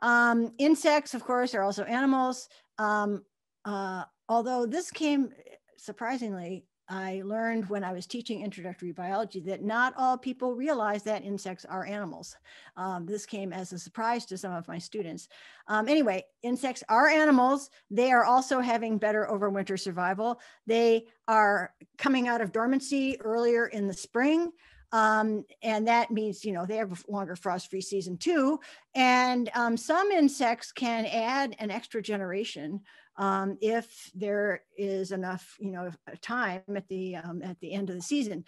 Um, insects, of course, are also animals. Um, uh, although this came surprisingly I learned when I was teaching introductory biology that not all people realize that insects are animals. Um, this came as a surprise to some of my students. Um, anyway, insects are animals. They are also having better overwinter survival. They are coming out of dormancy earlier in the spring. Um, and that means, you know, they have a longer frost-free season too. And um, some insects can add an extra generation um, if there is enough, you know, time at the um, at the end of the season.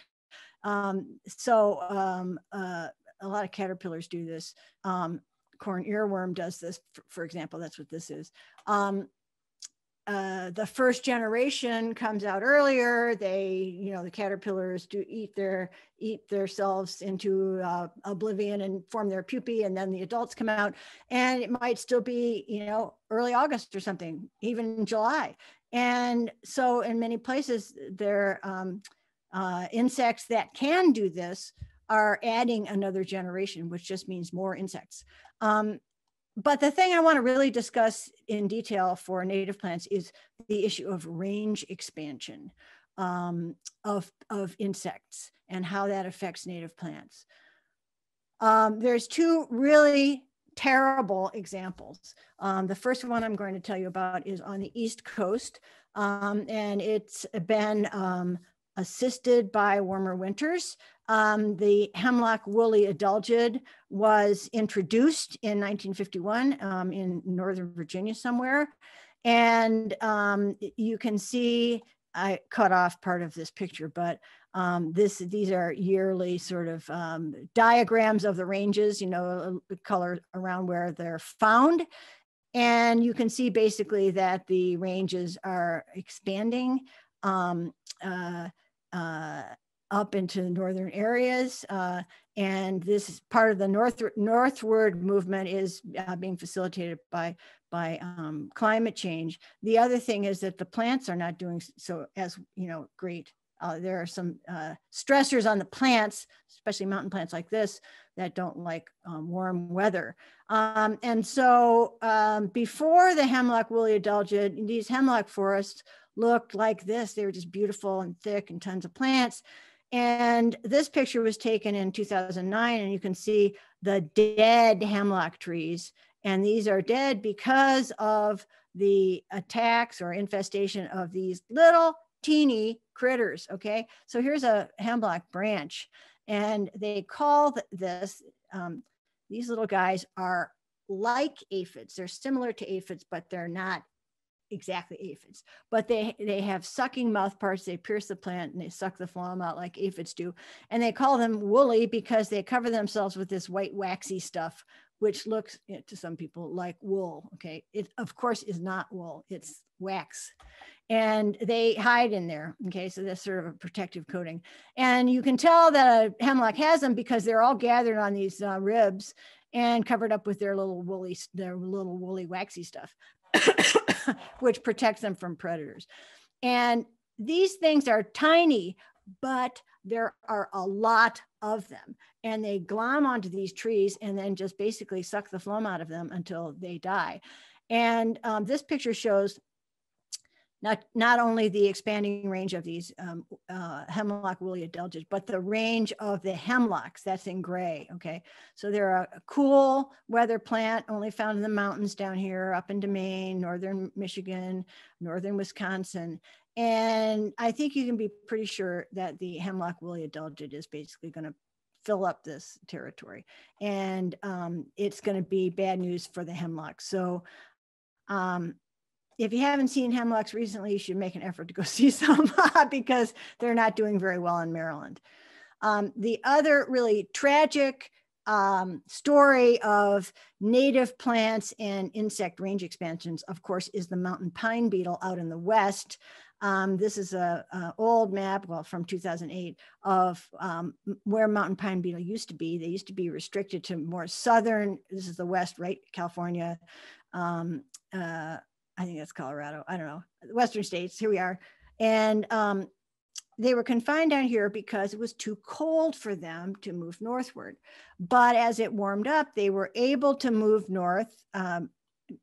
Um, so um, uh, a lot of caterpillars do this. Um, corn earworm does this, for, for, example. That's what this is. Uh, the first generation comes out earlier. They, you know, the caterpillars do eat their eat themselves into uh, oblivion and form their pupae, and then the adults come out, and it might still be, you know, early August or something, even July. And so, in many places, there um, uh, insects that can do this are adding another generation, which just means more insects. Um, but the thing I want to really discuss in detail for native plants is the issue of range expansion um, of, of insects and how that affects native plants. Um, there's two really terrible examples. Um, the first one I'm going to tell you about is on the East Coast, um, and it's been um, assisted by warmer winters. Um, the hemlock woolly adelgid was introduced in 1951 um, in Northern Virginia somewhere. And um, you can see, I cut off part of this picture, but um, this these are yearly sort of um, diagrams of the ranges, you know, color around where they're found. And you can see basically that the ranges are expanding. Um, uh, uh, up into the northern areas. Uh, and this part of the north, northward movement is uh, being facilitated by, by um, climate change. The other thing is that the plants are not doing so as, you know, great. Uh, there are some uh, stressors on the plants, especially mountain plants like this, that don't like um, warm weather. Um, and so um, before the hemlock woolly adelgid, these hemlock forests looked like this. They were just beautiful and thick and tons of plants. And this picture was taken in 2009, and you can see the dead hemlock trees. And these are dead because of the attacks or infestation of these little teeny critters. Okay, so here's a hemlock branch, and they call this, um, these little guys are like aphids. They're similar to aphids, but they're not exactly aphids, but they they have sucking mouth parts. They pierce the plant and they suck the phloem out like aphids do, and they call them woolly because they cover themselves with this white waxy stuff, which looks eh, to some people like wool. Okay, it of course is not wool; it's wax, and they hide in there. Okay, so that's sort of a protective coating, and you can tell that a hemlock has them because they're all gathered on these uh, ribs and covered up with their little woolly, their little woolly waxy stuff. which protects them from predators. And these things are tiny, but there are a lot of them. And they glom onto these trees and then just basically suck the phloem out of them until they die. And um, this picture shows not, not only the expanding range of these um, uh, hemlock woolly adelgids, but the range of the hemlocks that's in gray, okay? So they're a, cool weather plant only found in the mountains down here, up into Maine, northern Michigan, northern Wisconsin. And I think you can be pretty sure that the hemlock woolly adelgid is basically gonna fill up this territory. And um, it's gonna be bad news for the hemlock. So um, if you haven't seen hemlocks recently, you should make an effort to go see some because they're not doing very well in Maryland. Um, the other really tragic um, story of native plants and insect range expansions, of course, is the mountain pine beetle out in the west. Um, this is a, a, old map, well, from 2008, of um, where mountain pine beetle used to be. They used to be restricted to more southern. This is the west, right? California, um, uh, I think that's Colorado. I don't know, Western states. Here we are. And um, they were confined down here because it was too cold for them to move northward. But as it warmed up, they were able to move north, um,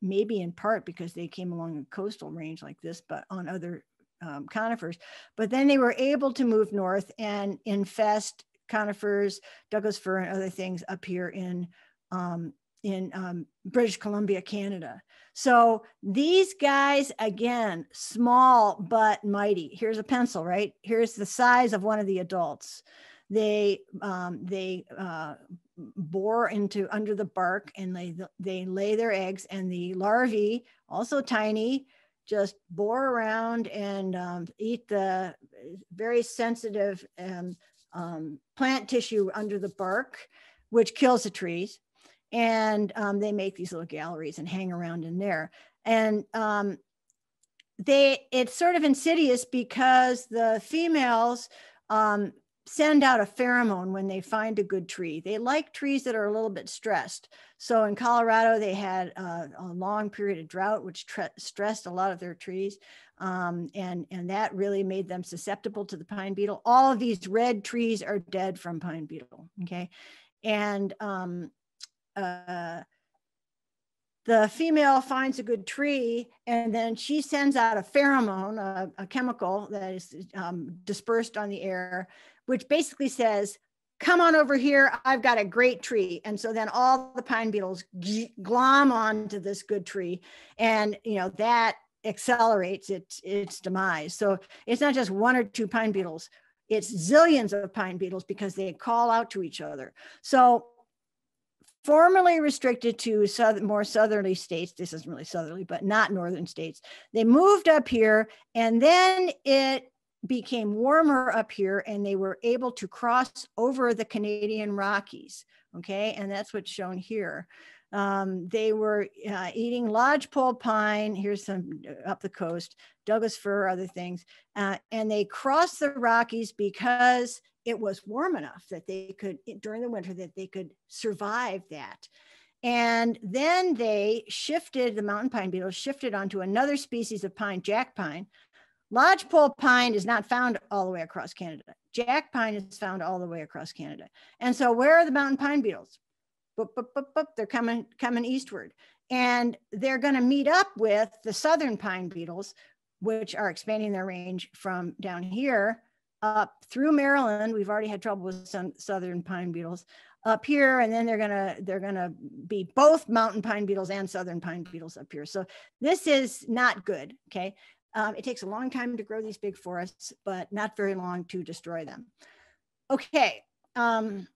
maybe in part because they came along a coastal range like this, but on other um, conifers. But then they were able to move north and infest conifers, Douglas fir, and other things up here in um, in um, British Columbia, Canada. So these guys, again, small but mighty. Here's a pencil, right? Here's the size of one of the adults. They um, they uh, bore into under the bark and they they lay their eggs and the larvae also tiny just bore around and um, eat the very sensitive um, um, plant tissue under the bark which kills the trees and um, they make these little galleries and hang around in there and um, they it's sort of insidious because the females um, send out a pheromone when they find a good tree. They like trees that are a little bit stressed. So in Colorado, they had a, a long period of drought, which stressed a lot of their trees. Um, and, and that really made them susceptible to the pine beetle. All of these red trees are dead from pine beetle, okay? And um, uh, the female finds a good tree and then she sends out a pheromone, a, a chemical that is um, dispersed on the air, which basically says, come on over here, I've got a great tree. And so then all the pine beetles glom onto this good tree. And, you know, that accelerates its, its demise. So it's not just one or two pine beetles, it's zillions of pine beetles because they call out to each other. So formerly restricted to more southerly states. This isn't really southerly, but not northern states. They moved up here and then it became warmer up here and they were able to cross over the Canadian Rockies. Okay, and that's what's shown here. Um, they were uh, eating lodgepole pine. Here's some uh, up the coast, Douglas fir, other things. Uh, and they crossed the Rockies because it was warm enough that they could, during the winter, that they could survive that. And then they shifted, the mountain pine beetles shifted onto another species of pine, jack pine. Lodgepole pine is not found all the way across Canada. Jack pine is found all the way across Canada. And so where are the mountain pine beetles? boop, boop, boop, boop, they're coming, coming eastward. And they're going to meet up with the southern pine beetles, which are expanding their range from down here up through Maryland. We've already had trouble with some southern pine beetles up here, and then they're gonna they're gonna be both mountain pine beetles and southern pine beetles up here. So this is not good. Okay, um, it takes a long time to grow these big forests, but not very long to destroy them. Okay, um,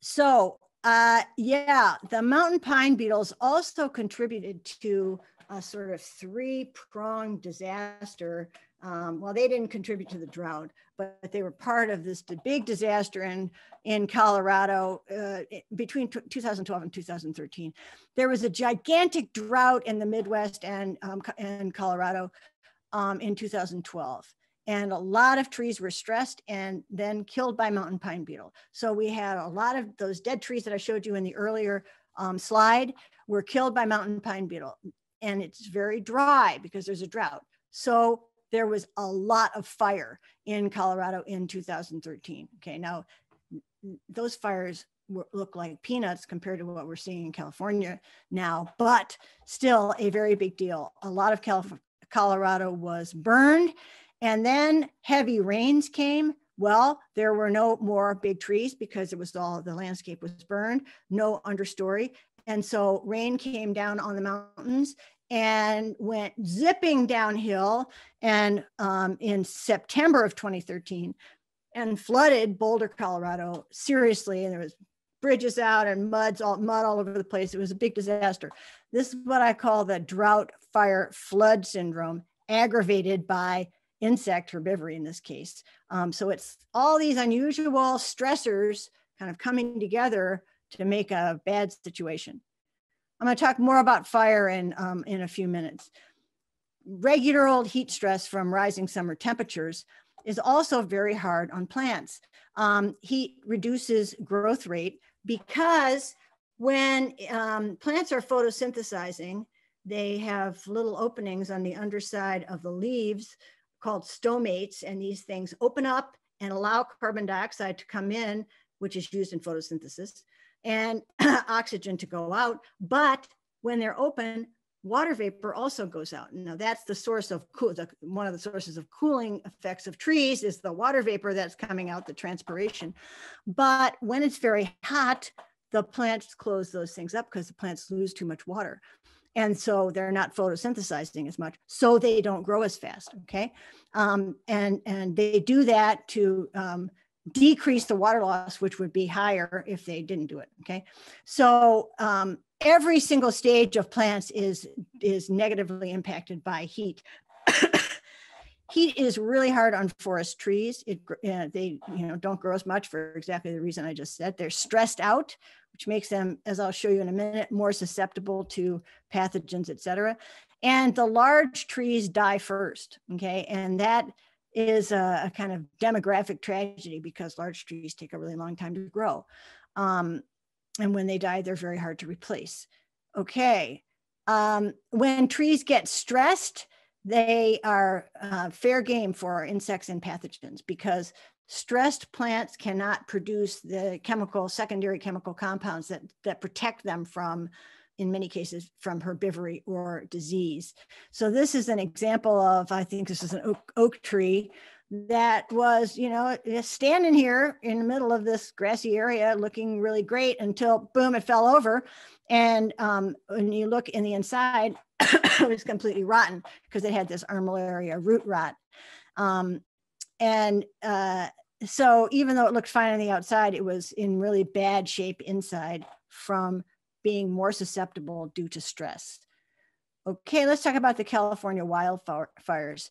so uh, yeah, the mountain pine beetles also contributed to a sort of three pronged disaster. Um, well, they didn't contribute to the drought, but they were part of this big disaster in, in Colorado uh, between 2012 and 2013. There was a gigantic drought in the Midwest and, um, and Colorado um, in 2012 and a lot of trees were stressed and then killed by mountain pine beetle. So we had a lot of those dead trees that I showed you in the earlier um, slide were killed by mountain pine beetle. And it's very dry because there's a drought. So there was a lot of fire in Colorado in 2013. Okay, now those fires look like peanuts compared to what we're seeing in California now, but still a very big deal. A lot of Calif Colorado was burned and then heavy rains came. Well, there were no more big trees because it was all the landscape was burned, no understory. And so rain came down on the mountains and went zipping downhill and um, in September of 2013 and flooded Boulder, Colorado seriously. And there was bridges out and muds all mud all over the place. It was a big disaster. This is what I call the drought fire flood syndrome aggravated by insect herbivory in this case. Um, so it's all these unusual stressors kind of coming together to make a bad situation. I'm going to talk more about fire in, um, in a few minutes. Regular old heat stress from rising summer temperatures is also very hard on plants. Um, heat reduces growth rate because when um, plants are photosynthesizing, they have little openings on the underside of the leaves called stomates, and these things open up and allow carbon dioxide to come in, which is used in photosynthesis, and oxygen to go out. But when they're open, water vapor also goes out. Now that's the source of cool, the, one of the sources of cooling effects of trees is the water vapor that's coming out, the transpiration. But when it's very hot, the plants close those things up because the plants lose too much water and so they're not photosynthesizing as much so they don't grow as fast okay um, and and they do that to um, decrease the water loss, which would be higher if they didn't do it. Okay. So um, every single stage of plants is, is negatively impacted by heat. heat is really hard on forest trees. It, uh, they you know, don't grow as much for exactly the reason I just said. They're stressed out, which makes them, as I'll show you in a minute, more susceptible to pathogens, et cetera. And the large trees die first, okay? And that is a, a, kind of demographic tragedy because large trees take a really long time to grow. Um, and when they die, they're very hard to replace. Okay. Um, when trees get stressed, they are uh, fair game for insects and pathogens because stressed plants cannot produce the chemical, secondary chemical compounds that, that protect them from in many cases from herbivory or disease. So this is an example of, I think this is an oak, oak tree that was, you know, standing here in the middle of this grassy area looking really great until boom, it fell over. And um, when you look in the inside, it was completely rotten because it had this armillaria root rot. Um, and uh, so even though it looked fine on the outside, it was in really bad shape inside from being more susceptible due to stress. Okay, let's talk about the California wildfires.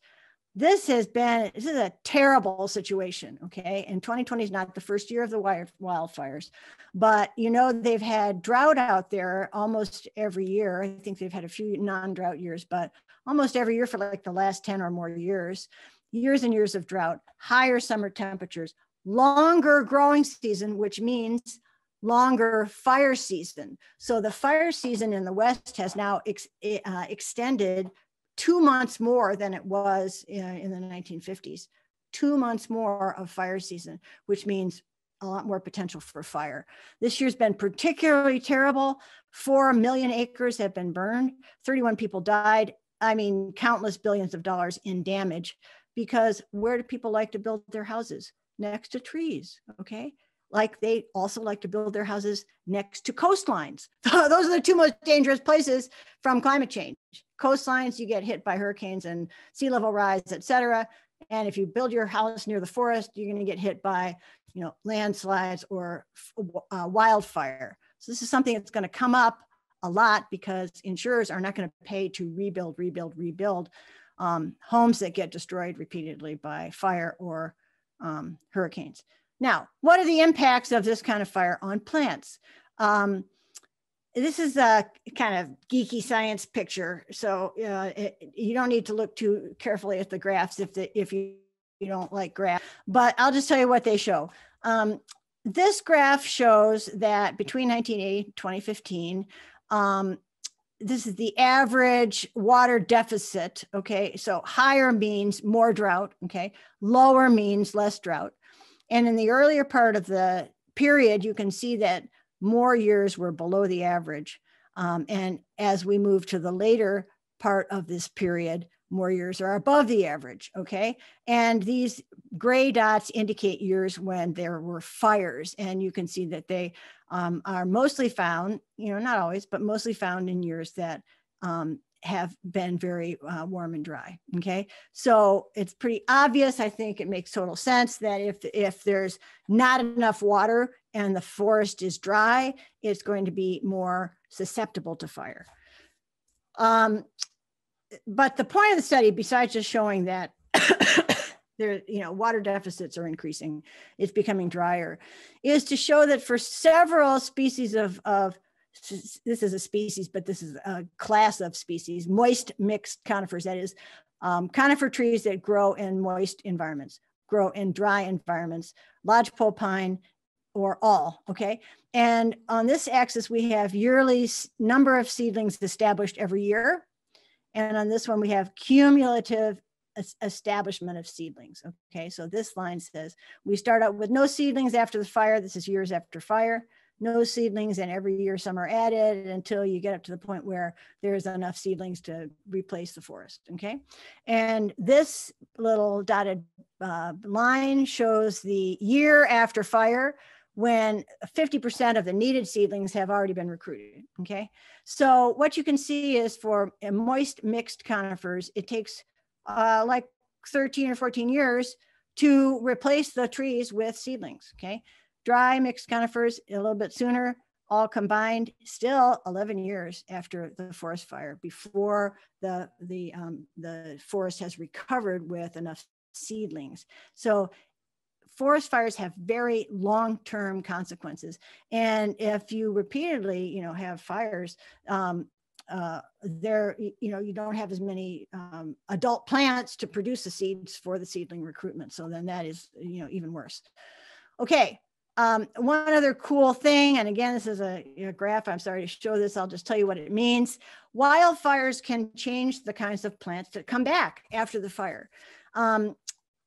This has been, this is a terrible situation, okay? And 2020 is not the first year of the wildfires, but you know, they've had drought out there almost every year. I think they've had a few non-drought years, but almost every year for like the last 10 or more years, years and years of drought, higher summer temperatures, longer growing season, which means longer fire season. So the fire season in the West has now ex, uh, extended two months more than it was uh, in the 1950s. Two months more of fire season, which means a lot more potential for fire. This year's been particularly terrible. Four million acres have been burned. 31 people died. I mean, countless billions of dollars in damage because where do people like to build their houses? Next to trees, okay? Like they also like to build their houses next to coastlines. Those are the two most dangerous places from climate change. Coastlines, you get hit by hurricanes and sea level rise, et cetera. And if you build your house near the forest, you're going to get hit by, you know, landslides or uh, wildfire. So this is something that's going to come up a lot because insurers are not going to pay to rebuild, rebuild, rebuild um, homes that get destroyed repeatedly by fire or um, hurricanes. Now, what are the impacts of this kind of fire on plants? Um, this is a kind of geeky science picture, so uh, it, you don't need to look too carefully at the graphs if the, if you, you don't like graphs. But I'll just tell you what they show. Um, this graph shows that between 1980 and 2015, um, this is the average water deficit. Okay, so higher means more drought. Okay, lower means less drought. And in the earlier part of the period, you can see that more years were below the average. Um, and as we move to the later part of this period, more years are above the average, okay? And these gray dots indicate years when there were fires. And you can see that they um, are mostly found, you know, not always, but mostly found in years that um, have been very uh, warm and dry. Okay, so it's pretty obvious. I think it makes total sense that if if there's not enough water and the forest is dry, it's going to be more susceptible to fire. Um, but the point of the study, besides just showing that there, you know, water deficits are increasing, it's becoming drier, is to show that for several species of, of this is a species, but this is a class of species, moist mixed conifers, that is um, conifer trees that grow in moist environments, grow in dry environments, lodgepole pine or all, okay? And on this axis, we have yearly number of seedlings established every year. And on this one, we have cumulative establishment of seedlings. Okay, so this line says we start out with no seedlings after the fire. This is years after fire no seedlings and every year some are added until you get up to the point where there's enough seedlings to replace the forest okay and this little dotted uh, line shows the year after fire when 50% of the needed seedlings have already been recruited okay so what you can see is for moist mixed conifers it takes uh, like 13 or 14 years to replace the trees with seedlings, okay? Dry mixed conifers a little bit sooner, all combined, still 11 years after the forest fire, before the, the, um, the forest has recovered with enough seedlings. So forest fires have very long-term consequences. And if you repeatedly, you know, have fires, um, uh, there, you know, you don't have as many um, adult plants to produce the seeds for the seedling recruitment. So then that is, you know, even worse. Okay, um, one other cool thing, and again, this is a, graph, I'm sorry to show this, I'll just tell you what it means. Wildfires can change the kinds of plants that come back after the fire. Um,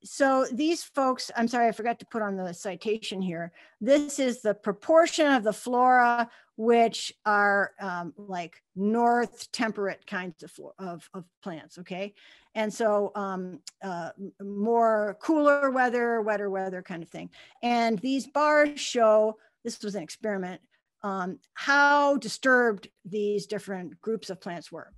so these folks, I'm sorry, I forgot to put on the citation here. This is the proportion of the flora which are um, like north temperate kinds of, of, of plants, okay? And so um, uh, more cooler weather, wetter weather kind of thing. And these bars show, this was an experiment, um, how disturbed these different groups of plants were.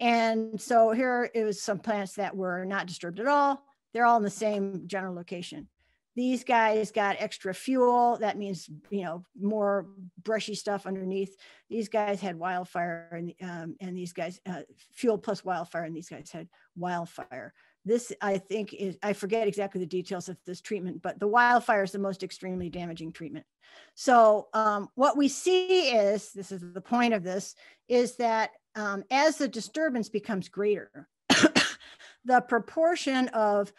And so here it was some plants that were not disturbed at all. They're all in the same general location. These guys got extra fuel. That means, you know, more brushy stuff underneath. These guys had wildfire and, um, and these guys, uh, fuel plus wildfire, and these guys had wildfire. This, I think, is, I forget exactly the details of this treatment, but the wildfire is the most extremely damaging treatment. So um, what we see is, this is the point of this, is that um, as the disturbance becomes greater, the proportion of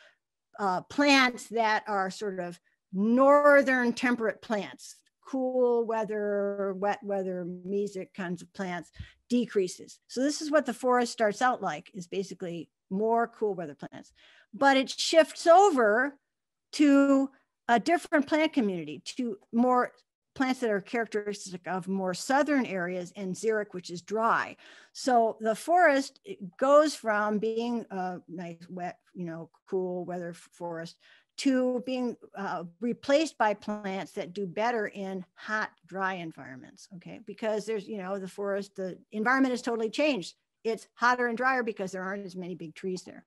uh, plants that are sort of northern temperate plants, cool weather, wet weather, mesic kinds of plants decreases. So this is what the forest starts out like is basically more cool weather plants, but it shifts over to a different plant community to more plants that are characteristic of more southern areas and xeric, which is dry. So the forest goes from being a nice, wet, you know, cool weather forest to being uh, replaced by plants that do better in hot, dry environments. Okay, because there's, you know, the forest, the environment has totally changed. It's hotter and drier because there aren't as many big trees there.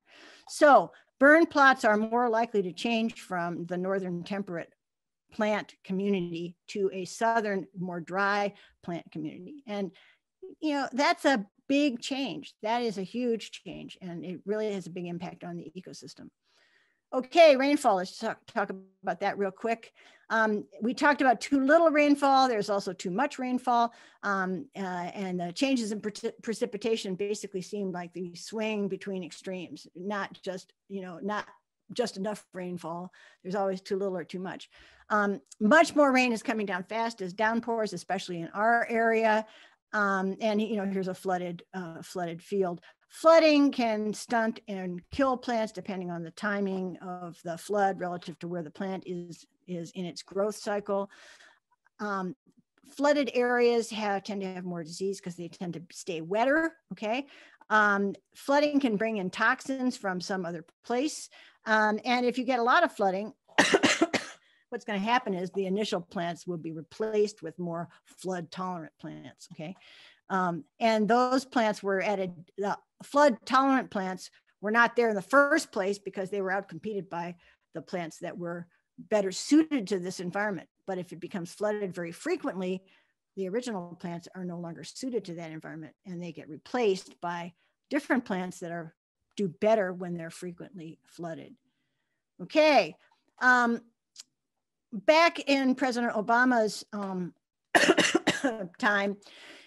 So burn plots are more likely to change from the northern temperate plant community to a southern, more dry plant community. And, you know, that's a big change. That is a huge change, and it really has a big impact on the ecosystem. Okay, rainfall, let's talk, talk about that real quick. Um, we talked about too little rainfall. There's also too much rainfall. Um, uh, and the changes in pre precipitation basically seem like the swing between extremes, not just, you know, not just enough rainfall. There's always too little or too much. Um, much more rain is coming down fast as downpours, especially in our area. Um, and you know, here's a flooded, uh, flooded field. Flooding can stunt and kill plants depending on the timing of the flood relative to where the plant is, is in its growth cycle. Um, flooded areas have tend to have more disease because they tend to stay wetter, okay? Um, flooding can bring in toxins from some other place. Um, and if you get a lot of flooding, what's going to happen is the initial plants will be replaced with more flood tolerant plants. Okay. Um, and those plants were added, the flood tolerant plants were not there in the first place because they were outcompeted by the plants that were better suited to this environment. But if it becomes flooded very frequently, the original plants are no longer suited to that environment and they get replaced by different plants that are do better when they're frequently flooded. Okay, um, back in President Obama's um, time,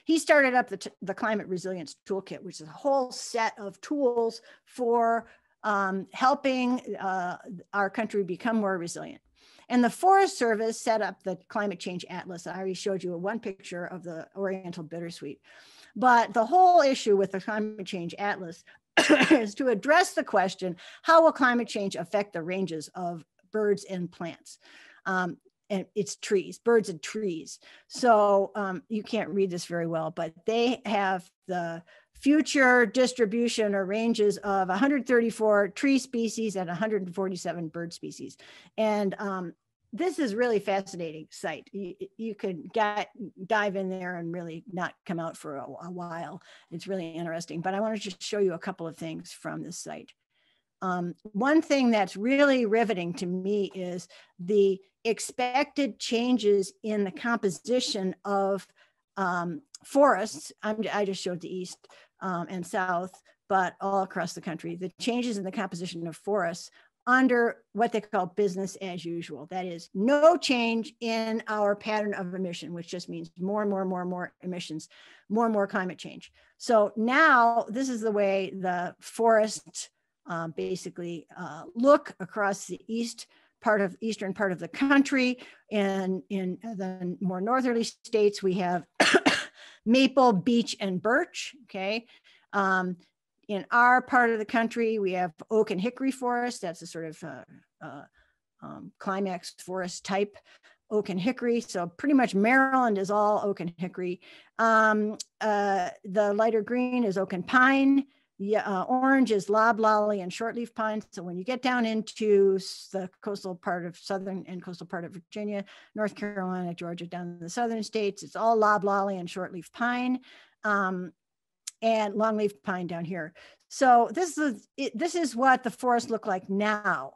he started up the, the Climate Resilience Toolkit, which is a whole set of tools for um, helping uh, our country become more resilient. And the Forest Service set up the Climate Change Atlas. I already showed you a one picture of the Oriental Bittersweet. But the whole issue with the Climate Change Atlas is to address the question, how will climate change affect the ranges of birds and plants? Um, and it's trees, birds and trees. So um, you can't read this very well, but they have the future distribution or ranges of 134 tree species and 147 bird species. And um, this is really fascinating site. You, you could get dive in there and really not come out for a, a while. It's really interesting, but I want to just show you a couple of things from this site. Um, one thing that's really riveting to me is the expected changes in the composition of um, forests. I'm, i just showed the east um, and south, but all across the country, the changes in the composition of forests under what they call business as usual. That is no change in our pattern of emission, which just means more and more and more and more emissions, more and more climate change. So now this is the way the forests um, basically uh, look across the east part of eastern part of the country. And in the more northerly states, we have maple, beech, and birch. Okay. Um, in our part of the country, we have oak and hickory forest. That's a sort of uh, uh, um, climax forest type oak and hickory. So pretty much Maryland is all oak and hickory. Um, uh, the lighter green is oak and pine. Yeah, uh, orange is loblolly and shortleaf pine. So when you get down into the coastal part of southern and coastal part of Virginia, North Carolina, Georgia, down in the southern states, it's all loblolly and shortleaf pine. Um, and longleaf pine down here. So this is it, this is what the forests look like now.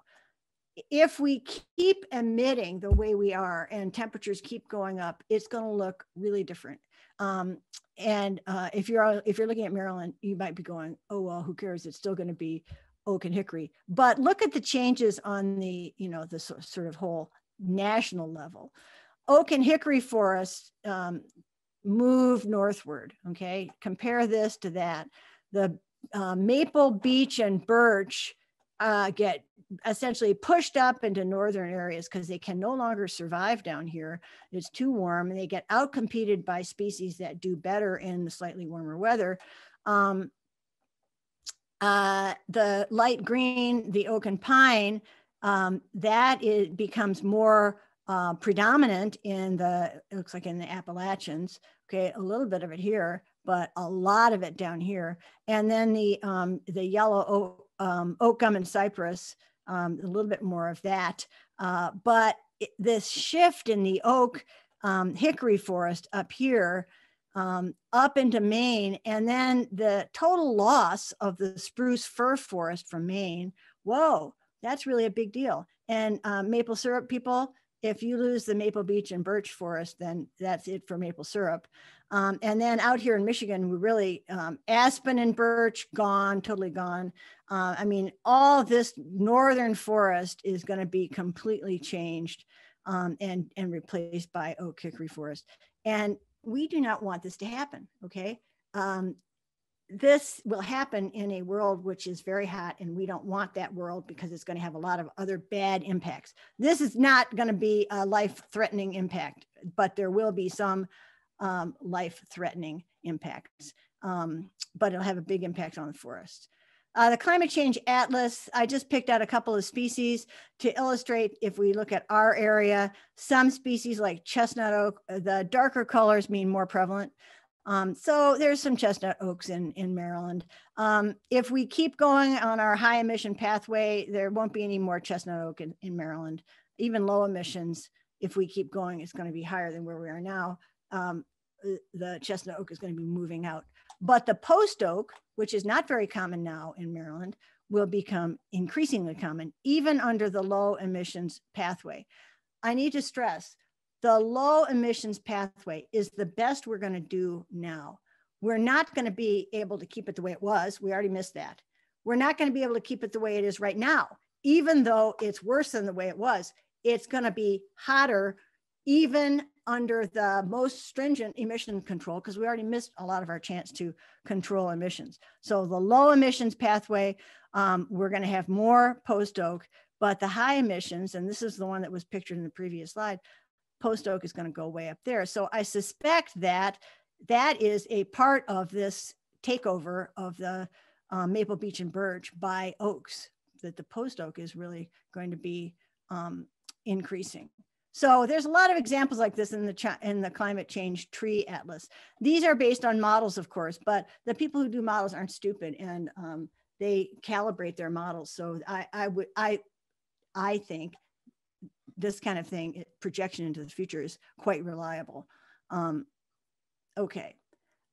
If we keep emitting the way we are and temperatures keep going up, it's going to look really different. Um, and uh, if you're if you're looking at Maryland, you might be going, oh well, who cares? It's still going to be oak and hickory. But look at the changes on the you know the sort of whole national level. Oak and hickory forests um, move northward. Okay, compare this to that. The uh, maple, beech, and birch uh, get essentially pushed up into northern areas because they can no longer survive down here. It's too warm, and they get outcompeted by species that do better in the slightly warmer weather. Um, uh, the light green, the oak and pine, um, that it becomes more uh, predominant in the, it looks like in the Appalachians, okay, a little bit of it here, but a lot of it down here. And then the, um, the yellow oak, um, oak gum and cypress, um, a little bit more of that. Uh, but it, this shift in the oak um, hickory forest up here, um, up into Maine, and then the total loss of the spruce fir forest from Maine. Whoa, that's really a big deal. And uh, maple syrup people, if you lose the maple beech and birch forest, then that's it for maple syrup. Um, and then out here in Michigan, we really, um, aspen and birch gone, totally gone. Uh, I mean, all this northern forest is going to be completely changed um, and, and replaced by oak hickory forest. And we do not want this to happen, okay? This will happen in a world which is very hot and we don't want that world because it's going to have a lot of other bad impacts. This is not going to be a life threatening impact but there will be some um, life threatening impacts um, but it'll have a big impact on the forest. Uh, the climate change atlas i just picked out a couple of species to illustrate if we look at our area. Some species like chestnut oak the darker colors mean more prevalent um, so there's some chestnut oaks in, in Maryland. Um, if we keep going on our high emission pathway, there won't be any more chestnut oak in, in Maryland. Even low emissions, if we keep going, it's going to be higher than where we are now. Um, the chestnut oak is going to be moving out. But the post oak, which is not very common now in Maryland, will become increasingly common, even under the low emissions pathway. I need to stress the low emissions pathway is the best we're going to do now. We're not going to be able to keep it the way it was. We already missed that. We're not going to be able to keep it the way it is right now, even though it's worse than the way it was. It's going to be hotter, even under the most stringent emission control, because we already missed a lot of our chance to control emissions. So the low emissions pathway, um, we're going to have more post oak, but the high emissions, and this is the one that was pictured in the previous slide, post oak is going to go way up there. So I suspect that that is a part of this takeover of the um, maple beech and birch by oaks, that the post oak is really going to be um, increasing. So there's a lot of examples like this in the in the climate change tree atlas. These are based on models, of course, but the people who do models aren't stupid and um, they calibrate their models. So I, I would I I think this kind of thing, projection into the future is quite reliable. Um, okay.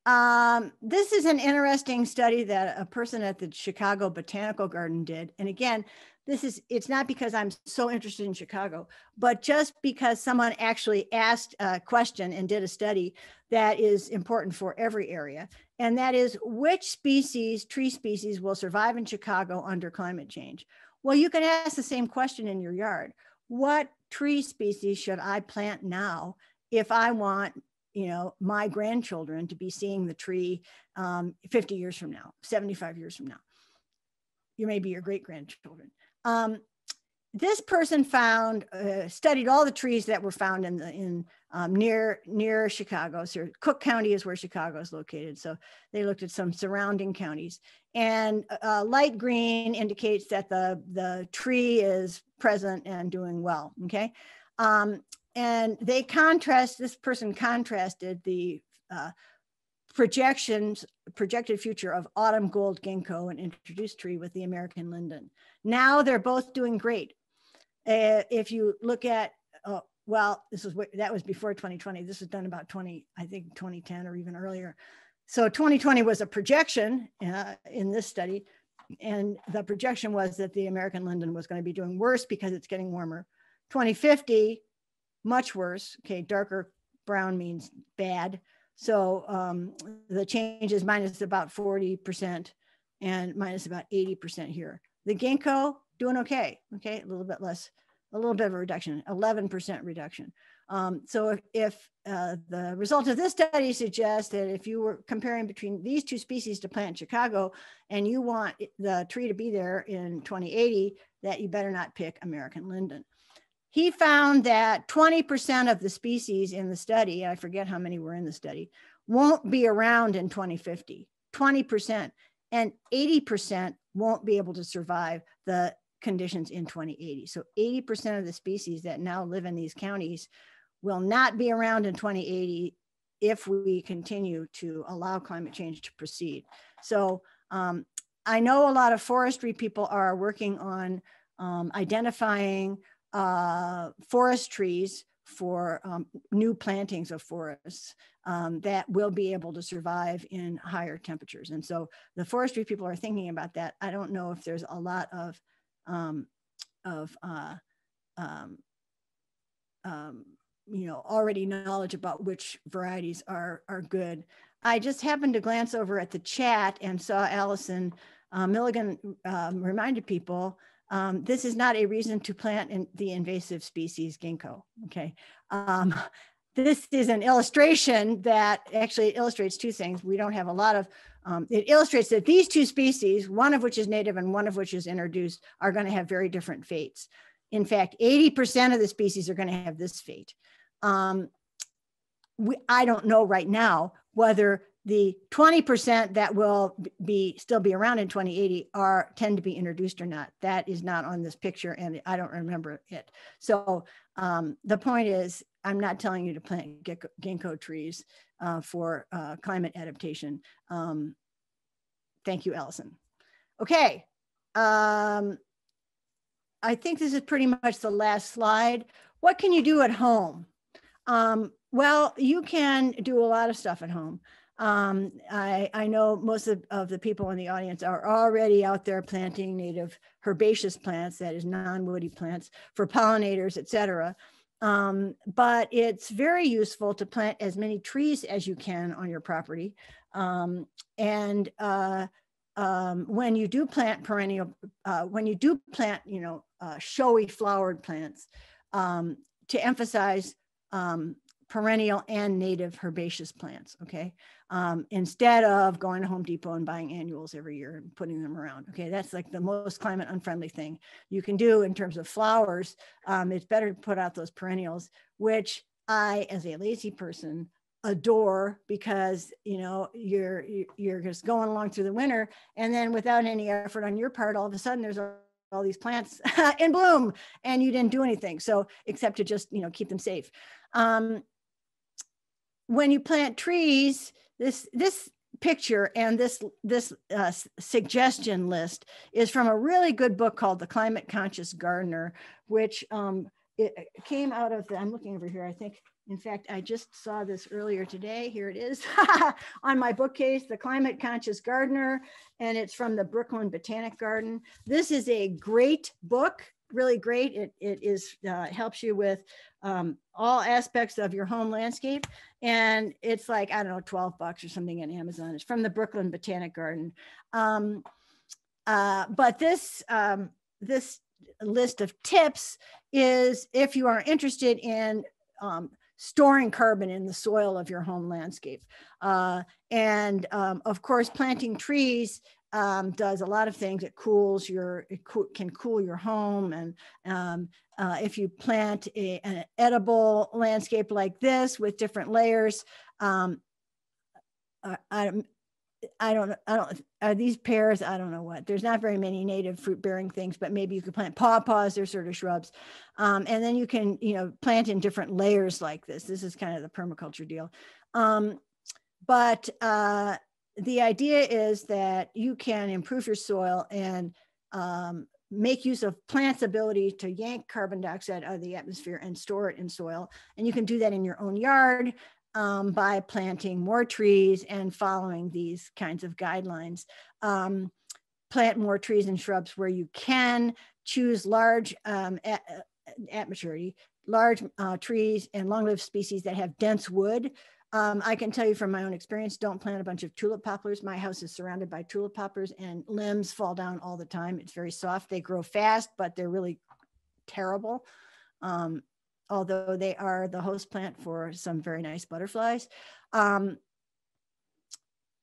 Um, this is an interesting study that a person at the Chicago Botanical Garden did. And again, this is it's not because I'm so interested in Chicago, but just because someone actually asked a question and did a study that is important for every area. And that is which species, tree species, will survive in Chicago under climate change? Well, you can ask the same question in your yard. What tree species should I plant now if I want you know my grandchildren to be seeing the tree um, 50 years from now 75 years from now? You may be your great grandchildren um, this person found uh, studied all the trees that were found in the in um, near near chicago. So cook county is where chicago is located. So they looked at some surrounding counties. And uh, light green indicates that the the tree is present and doing well okay? Um, and they contrast this person contrasted the uh, projections projected future of autumn gold ginkgo and introduced tree with the american linden. Now they're both doing great. Uh, if you look at uh, well this is what that was before 2020 this was done about 20 i think 2010 or even earlier. So 2020 was a projection uh, in this study and the projection was that the american linden was going to be doing worse because it's getting warmer 2050 much worse. Okay, darker brown means bad. So um, the change is minus about 40% and minus about 80% here. The ginkgo doing okay. Okay, a little bit less, a little bit of a reduction, 11% reduction. Um, so if, if uh, the result of this study suggests that if you were comparing between these two species to plant in Chicago and you want the tree to be there in 2080, that you better not pick American linden he found that 20% of the species in the study, I forget how many were in the study, won't be around in 2050. 20%. And 80% won't be able to survive the conditions in 2080. So 80% of the species that now live in these counties will not be around in 2080 if we continue to allow climate change to proceed. So um, I know a lot of forestry people are working on um, identifying uh, forest trees for um, new plantings of forests um, that will be able to survive in higher temperatures. And so the forestry people are thinking about that. I don't know if there's a lot of, um, of uh, um, um, you know, already knowledge about which varieties are, are good. I just happened to glance over at the chat and saw Allison uh, Milligan um, reminded people um, this is not a reason to plant in the invasive species ginkgo, okay? Um, this is an illustration that actually illustrates two things. We don't have a lot of, um, it illustrates that these two species, one of which is native and one of which is introduced, are gonna have very different fates. In fact, 80% of the species are gonna have this fate. Um, we, I don't know right now whether the 20% that will be still be around in 2080 are tend to be introduced or not. That is not on this picture and I don't remember it. So um, the point is, I'm not telling you to plant ginkgo trees uh, for uh, climate adaptation. Um, thank you, Allison. Okay. Um, I think this is pretty much the last slide. What can you do at home? Um, well, you can do a lot of stuff at home. Um, I, I know most of, of the people in the audience are already out there planting native herbaceous plants, that is non-woody plants for pollinators, et cetera. Um, but it's very useful to plant as many trees as you can on your property. Um, and uh, um, when you do plant perennial, uh, when you do plant, you know, uh, showy flowered plants, um, to emphasize um, perennial and native herbaceous plants, okay? Um, instead of going to Home Depot and buying annuals every year and putting them around, okay? That's like the most climate unfriendly thing you can do in terms of flowers. Um, it's better to put out those perennials, which I, as a lazy person, adore because you know you're you're just going along through the winter and then without any effort on your part all of a sudden there's all these plants in bloom and you didn't do anything. So except to just you know keep them safe. Um, when you plant trees, this this picture and this this uh, suggestion list is from a really good book called The Climate Conscious Gardener, which um, it came out of the, I'm looking over here, I think, in fact, I just saw this earlier today. Here it is on my bookcase, The Climate Conscious Gardener, and it's from the Brooklyn Botanic Garden. This is a great book, really great. It, it is uh, helps you with um, all aspects of your home landscape. And it's like, I don't know, 12 bucks or something on Amazon. It's from the Brooklyn Botanic Garden. Um, uh, but this, um, this list of tips is if you are interested in um, storing carbon in the soil of your home landscape. Uh, and um, of course, planting trees um, does a lot of things. It cools your, it co can cool your home. And um, uh, if you plant a, an edible landscape like this with different layers, um, I, I don't, I don't, are these pears? I don't know what. There's not very many native fruit bearing things, but maybe you could plant pawpaws, they're sort of shrubs. Um, and then you can, you know, plant in different layers like this. This is kind of the permaculture deal. Um, but uh, the idea is that you can improve your soil and um, make use of plants' ability to yank carbon dioxide out of the atmosphere and store it in soil. And you can do that in your own yard um, by planting more trees and following these kinds of guidelines. Um, plant more trees and shrubs where you can, choose large um, at, at, maturity, large uh, trees and long-lived species that have dense wood. Um, I can tell you from my own experience, don't plant a bunch of tulip poplars. My house is surrounded by tulip poplars and limbs fall down all the time. It's very soft. They grow fast, but they're really terrible. Um, although they are the host plant for some very nice butterflies. Um,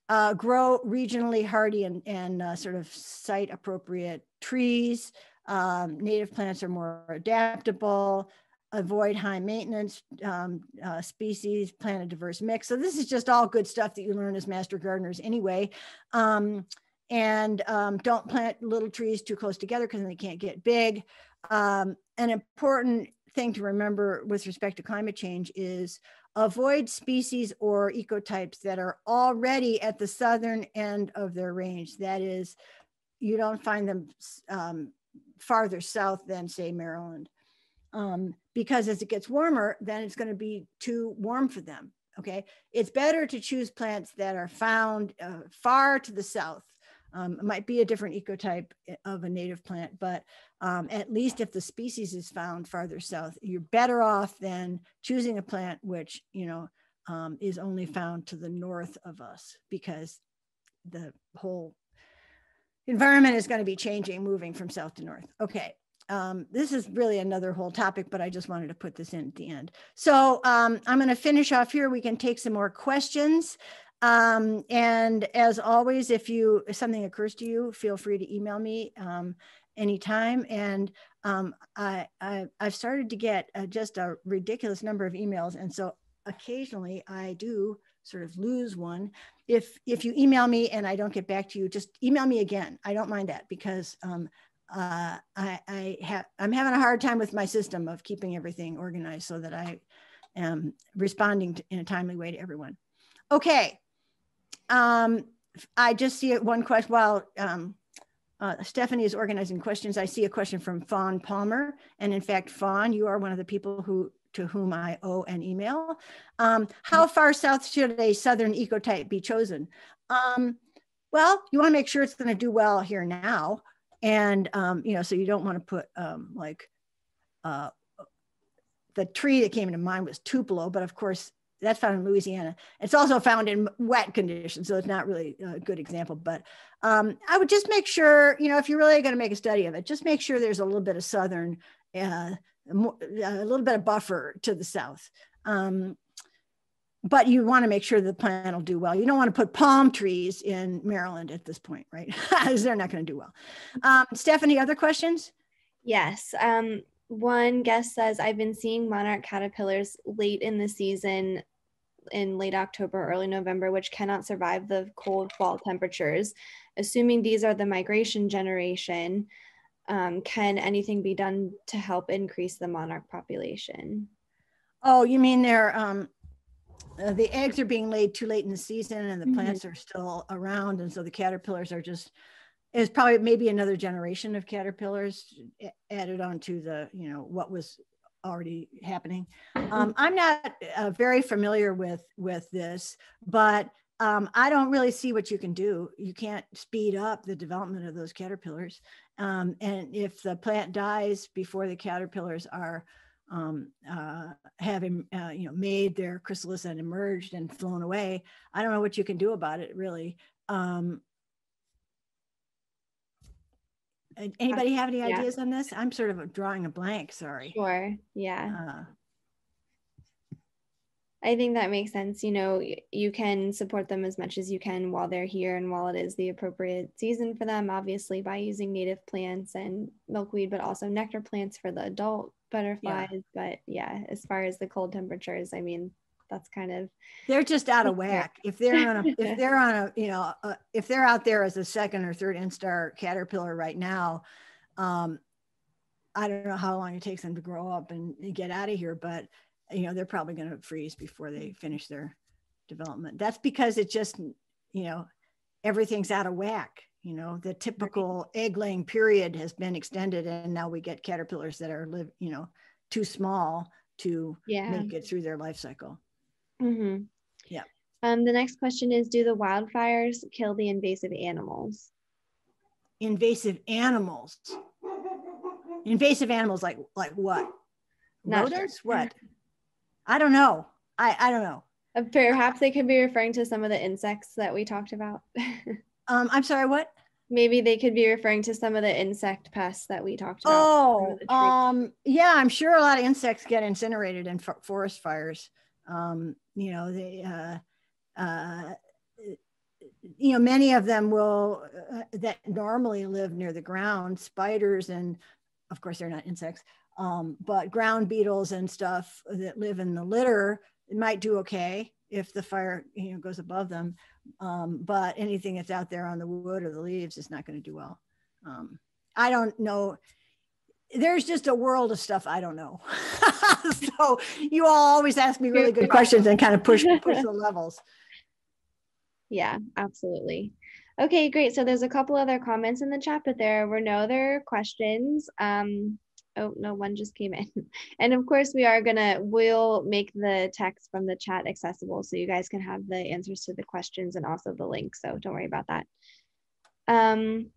uh, grow regionally hardy and, and uh, sort of site appropriate trees. Um, native plants are more adaptable. Avoid high maintenance um, uh, species, plant a diverse mix. So this is just all good stuff that you learn as master gardeners anyway. Um, and um, don't plant little trees too close together because they can't get big. Um, an important thing to remember with respect to climate change is avoid species or ecotypes that are already at the southern end of their range. That is, you don't find them um, farther south than say Maryland. Um, because as it gets warmer, then it's gonna be too warm for them, okay? It's better to choose plants that are found uh, far to the south um, it might be a different ecotype eh, of a native plant, but um, at least if the species is found farther south, you're better off than choosing a plant which, you know, um, is only found to the north of us because the whole environment is going to be changing, moving from south to north. Okay. Um, this is really another whole topic, but I just wanted to put this in at the end. So um, I'm going to finish off here. We can take some more questions. Um, and as always, if you if something occurs to you, feel free to email me um, anytime. And um, I, I have started to get uh, just a ridiculous number of emails, and so occasionally I do sort of lose one. If if you email me and I don't get back to you, just email me again. I don't mind that because um, uh, I, I have I'm having a hard time with my system of keeping everything organized so that I am responding to, in a timely way to everyone. Okay, um, I just see one question. While um, uh, Stephanie is organizing questions, I see a question from Fawn Palmer. And in fact, Fawn, you are one of the people who to whom I owe an email. Um, how far south should a southern ecotype be chosen? Um, well, you want to make sure it's going to do well here now. And, um, you know, so you don't want to put um, like uh, the tree that came to mind was tupelo, but of course that's found in Louisiana. It's also found in wet conditions, so it's not really a good example. But um, I would just make sure, you know, if you're really going to make a study of it, just make sure there's a little bit of southern, uh, a little bit of buffer to the south. Um, but you want to make sure the plant will do well. You don't want to put palm trees in Maryland at this point, right? Because they're not going to do well. Um, Stephanie, other questions? Yes. Um, one guest says, I've been seeing monarch caterpillars late in the season in late October, early November, which cannot survive the cold fall temperatures. Assuming these are the migration generation, um, can anything be done to help increase the monarch population? Oh, you mean they're um, uh, the eggs are being laid too late in the season, and the mm -hmm. plants are still around, and so the caterpillars are just is probably maybe another generation of caterpillars added onto the you know what was already happening. Um, I'm not uh, very familiar with with this, but um, I don't really see what you can do. You can't speed up the development of those caterpillars. Um, and if the plant dies before the caterpillars are um, uh, having uh, you know made their chrysalis and emerged and flown away, I don't know what you can do about it really. Um, anybody have any ideas yeah. on this? I'm sort of drawing a blank. Sorry. Sure. Yeah. Uh, I think that makes sense. You know, you can support them as much as you can while they're here and while it is the appropriate season for them, obviously by using native plants and milkweed, but also nectar plants for the adult butterflies. Yeah. But yeah, as far as the cold temperatures, I mean, that's kind of they're just out of whack. If they're on a if they're on a, you know, uh, if they're out there as a second or third instar caterpillar right now, um, I don't know how long it takes them to grow up and get out of here, but you know, they're probably going to freeze before they finish their development. That's because it just, you know, everything's out of whack. You know, the typical egg laying period has been extended, and now we get caterpillars that are live, you know, too small to yeah. make it through their life cycle. Mm-hmm. Yeah. Um, the next question is Do the wildfires kill the invasive animals? Invasive animals. Invasive animals like like what? Not Rodents? Sure. What? I don't know. I, I don't know. Uh, perhaps they could be referring to some of the insects that we talked about. um, I'm sorry, what? Maybe they could be referring to some of the insect pests that we talked about. Oh, um, yeah, I'm sure a lot of insects get incinerated in for- forest fires. Um, you know, they, uh, uh, you know, many of them will uh, that normally live near the ground, spiders, and of course they're not insects, um, but ground beetles and stuff that live in the litter it might do okay if the fire you know goes above them. Um, but anything that's out there on the wood or the leaves is not going to do well. Um, I don't know. There's just a world of stuff I don't know. so you all always ask me really good questions and kind of push push the levels. Yeah, absolutely. Okay, great. So there's a couple other comments in the chat, but there were no other questions. Um, oh no one just came in and of course we are gonna we'll make the text from the chat accessible so you guys can have the answers to the questions and also the link so don't worry about that um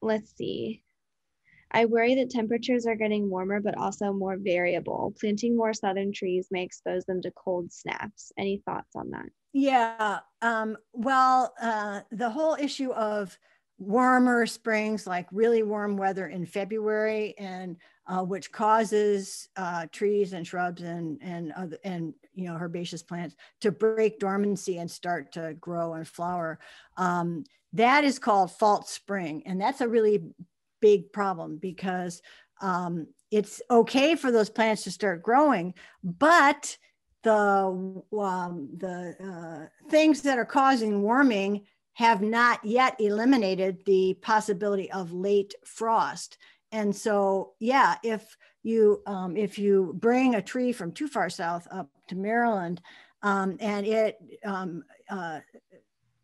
let's see I worry that temperatures are getting warmer, but also more variable. Planting more southern trees may expose them to cold snaps. Any thoughts on that? Yeah. Um, well, uh, the whole issue of warmer springs, like really warm weather in February, and uh, which causes uh, trees and shrubs and and other, and you know herbaceous plants to break dormancy and start to grow and flower. Um, that is called false spring, and that's a really big problem because um, it's okay for those plants to start growing, but the um, the uh, things that are causing warming have not yet eliminated the possibility of late frost. And so, yeah, if you um, if you bring a tree from too far south up to Maryland, um, and it um, uh,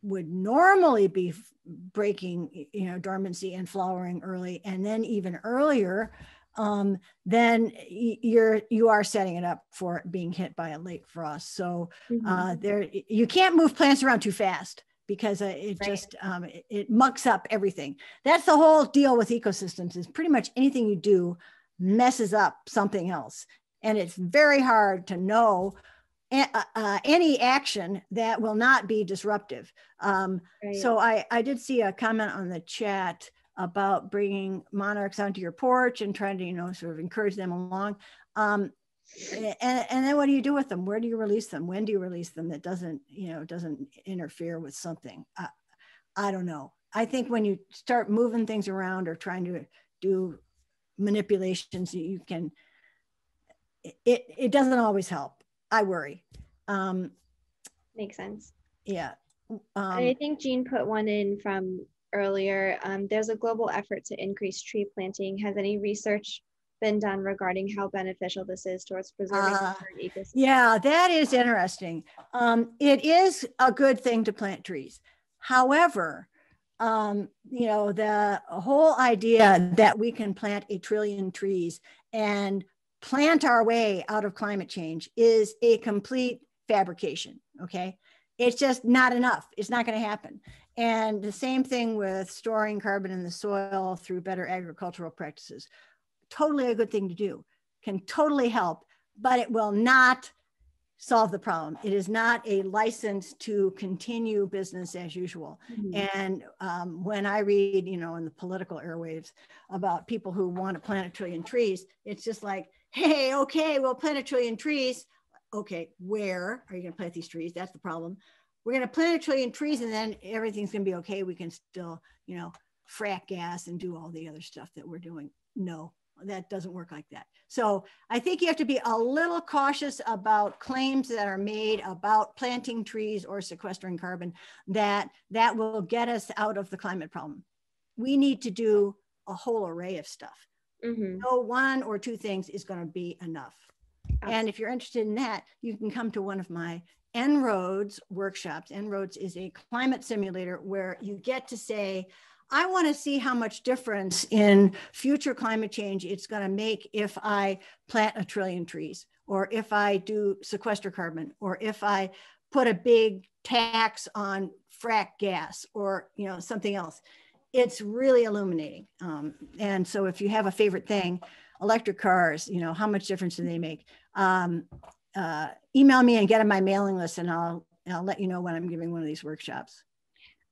would normally be breaking, you know, dormancy and flowering early, and then even earlier, um, then you're you are setting it up for being hit by a late frost. So mm-hmm. uh, there, you can't move plants around too fast because uh, it right. just um, it, it, mucks up everything. That's the whole deal with ecosystems is pretty much anything you do messes up something else. And it's very hard to know a, uh, uh, any action that will not be disruptive. Um, right. So I, I did see a comment on the chat about bringing monarchs onto your porch and trying to, you know, sort of encourage them along. Um, and, and then what do you do with them where do you release them when do you release them that doesn't you know doesn't interfere with something i, I don't know i think when you start moving things around or trying to do manipulations you can it it doesn't always help i worry um makes sense yeah um, i think jean put one in from earlier um, there's a global effort to increase tree planting has any research been done regarding how beneficial this is towards preserving uh, ecosystem. Yeah, that is interesting. Um, it is a good thing to plant trees. However, um, you know, the whole idea that we can plant a trillion trees and plant our way out of climate change is a complete fabrication. Okay. It's just not enough. It's not going to happen. And the same thing with storing carbon in the soil through better agricultural practices. Totally a good thing to do, can totally help, but it will not solve the problem. It is not a license to continue business as usual. Mm-hmm. And um, when I read, you know, in the political airwaves about people who want to plant a trillion trees, it's just like, hey, okay, we'll plant a trillion trees. Okay, where are you going to plant these trees? That's the problem. We're going to plant a trillion trees and then everything's going to be okay. We can still, you know, frack gas and do all the other stuff that we're doing. No, that doesn't work like that. So I think you have to be a little cautious about claims that are made about planting trees or sequestering carbon that that will get us out of the climate problem. We need to do a whole array of stuff. Mm-hmm. No one or two things is going to be enough. Absolutely. And if you're interested in that, you can come to one of my En-ROADS workshops. En-ROADS is a climate simulator where you get to say, I want to see how much difference in future climate change it's going to make if I plant a trillion trees, or if I do sequester carbon, or if I put a big tax on frack gas, or you know something else. It's really illuminating. Um, and so, if you have a favorite thing, electric cars, you know how much difference do they make? Um, uh, email me and get on my mailing list, and I'll I'll let you know when I'm giving one of these workshops.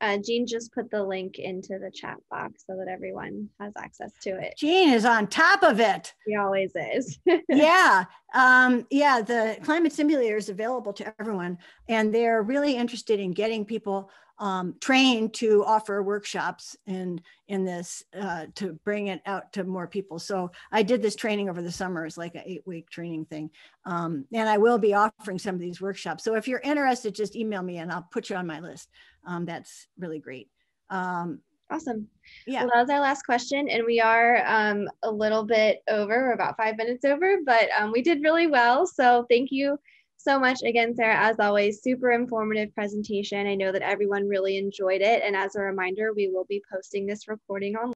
Uh, Jean just put the link into the chat box so that everyone has access to it. Jean is on top of it. He always is. yeah. Um, yeah. The climate simulator is available to everyone, and they're really interested in getting people um, trained to offer workshops in in this uh, to bring it out to more people. So I did this training over the summer. It's like an eight week training thing, um, and I will be offering some of these workshops. So if you're interested, just email me and I'll put you on my list. Um, that's really great. Um, awesome. Yeah. Well, that was our last question, and we are um, a little bit over. We're about five minutes over, but um, we did really well. So thank you so much again, Sara. As always, super informative presentation. I know that everyone really enjoyed it. And as a reminder, we will be posting this recording online.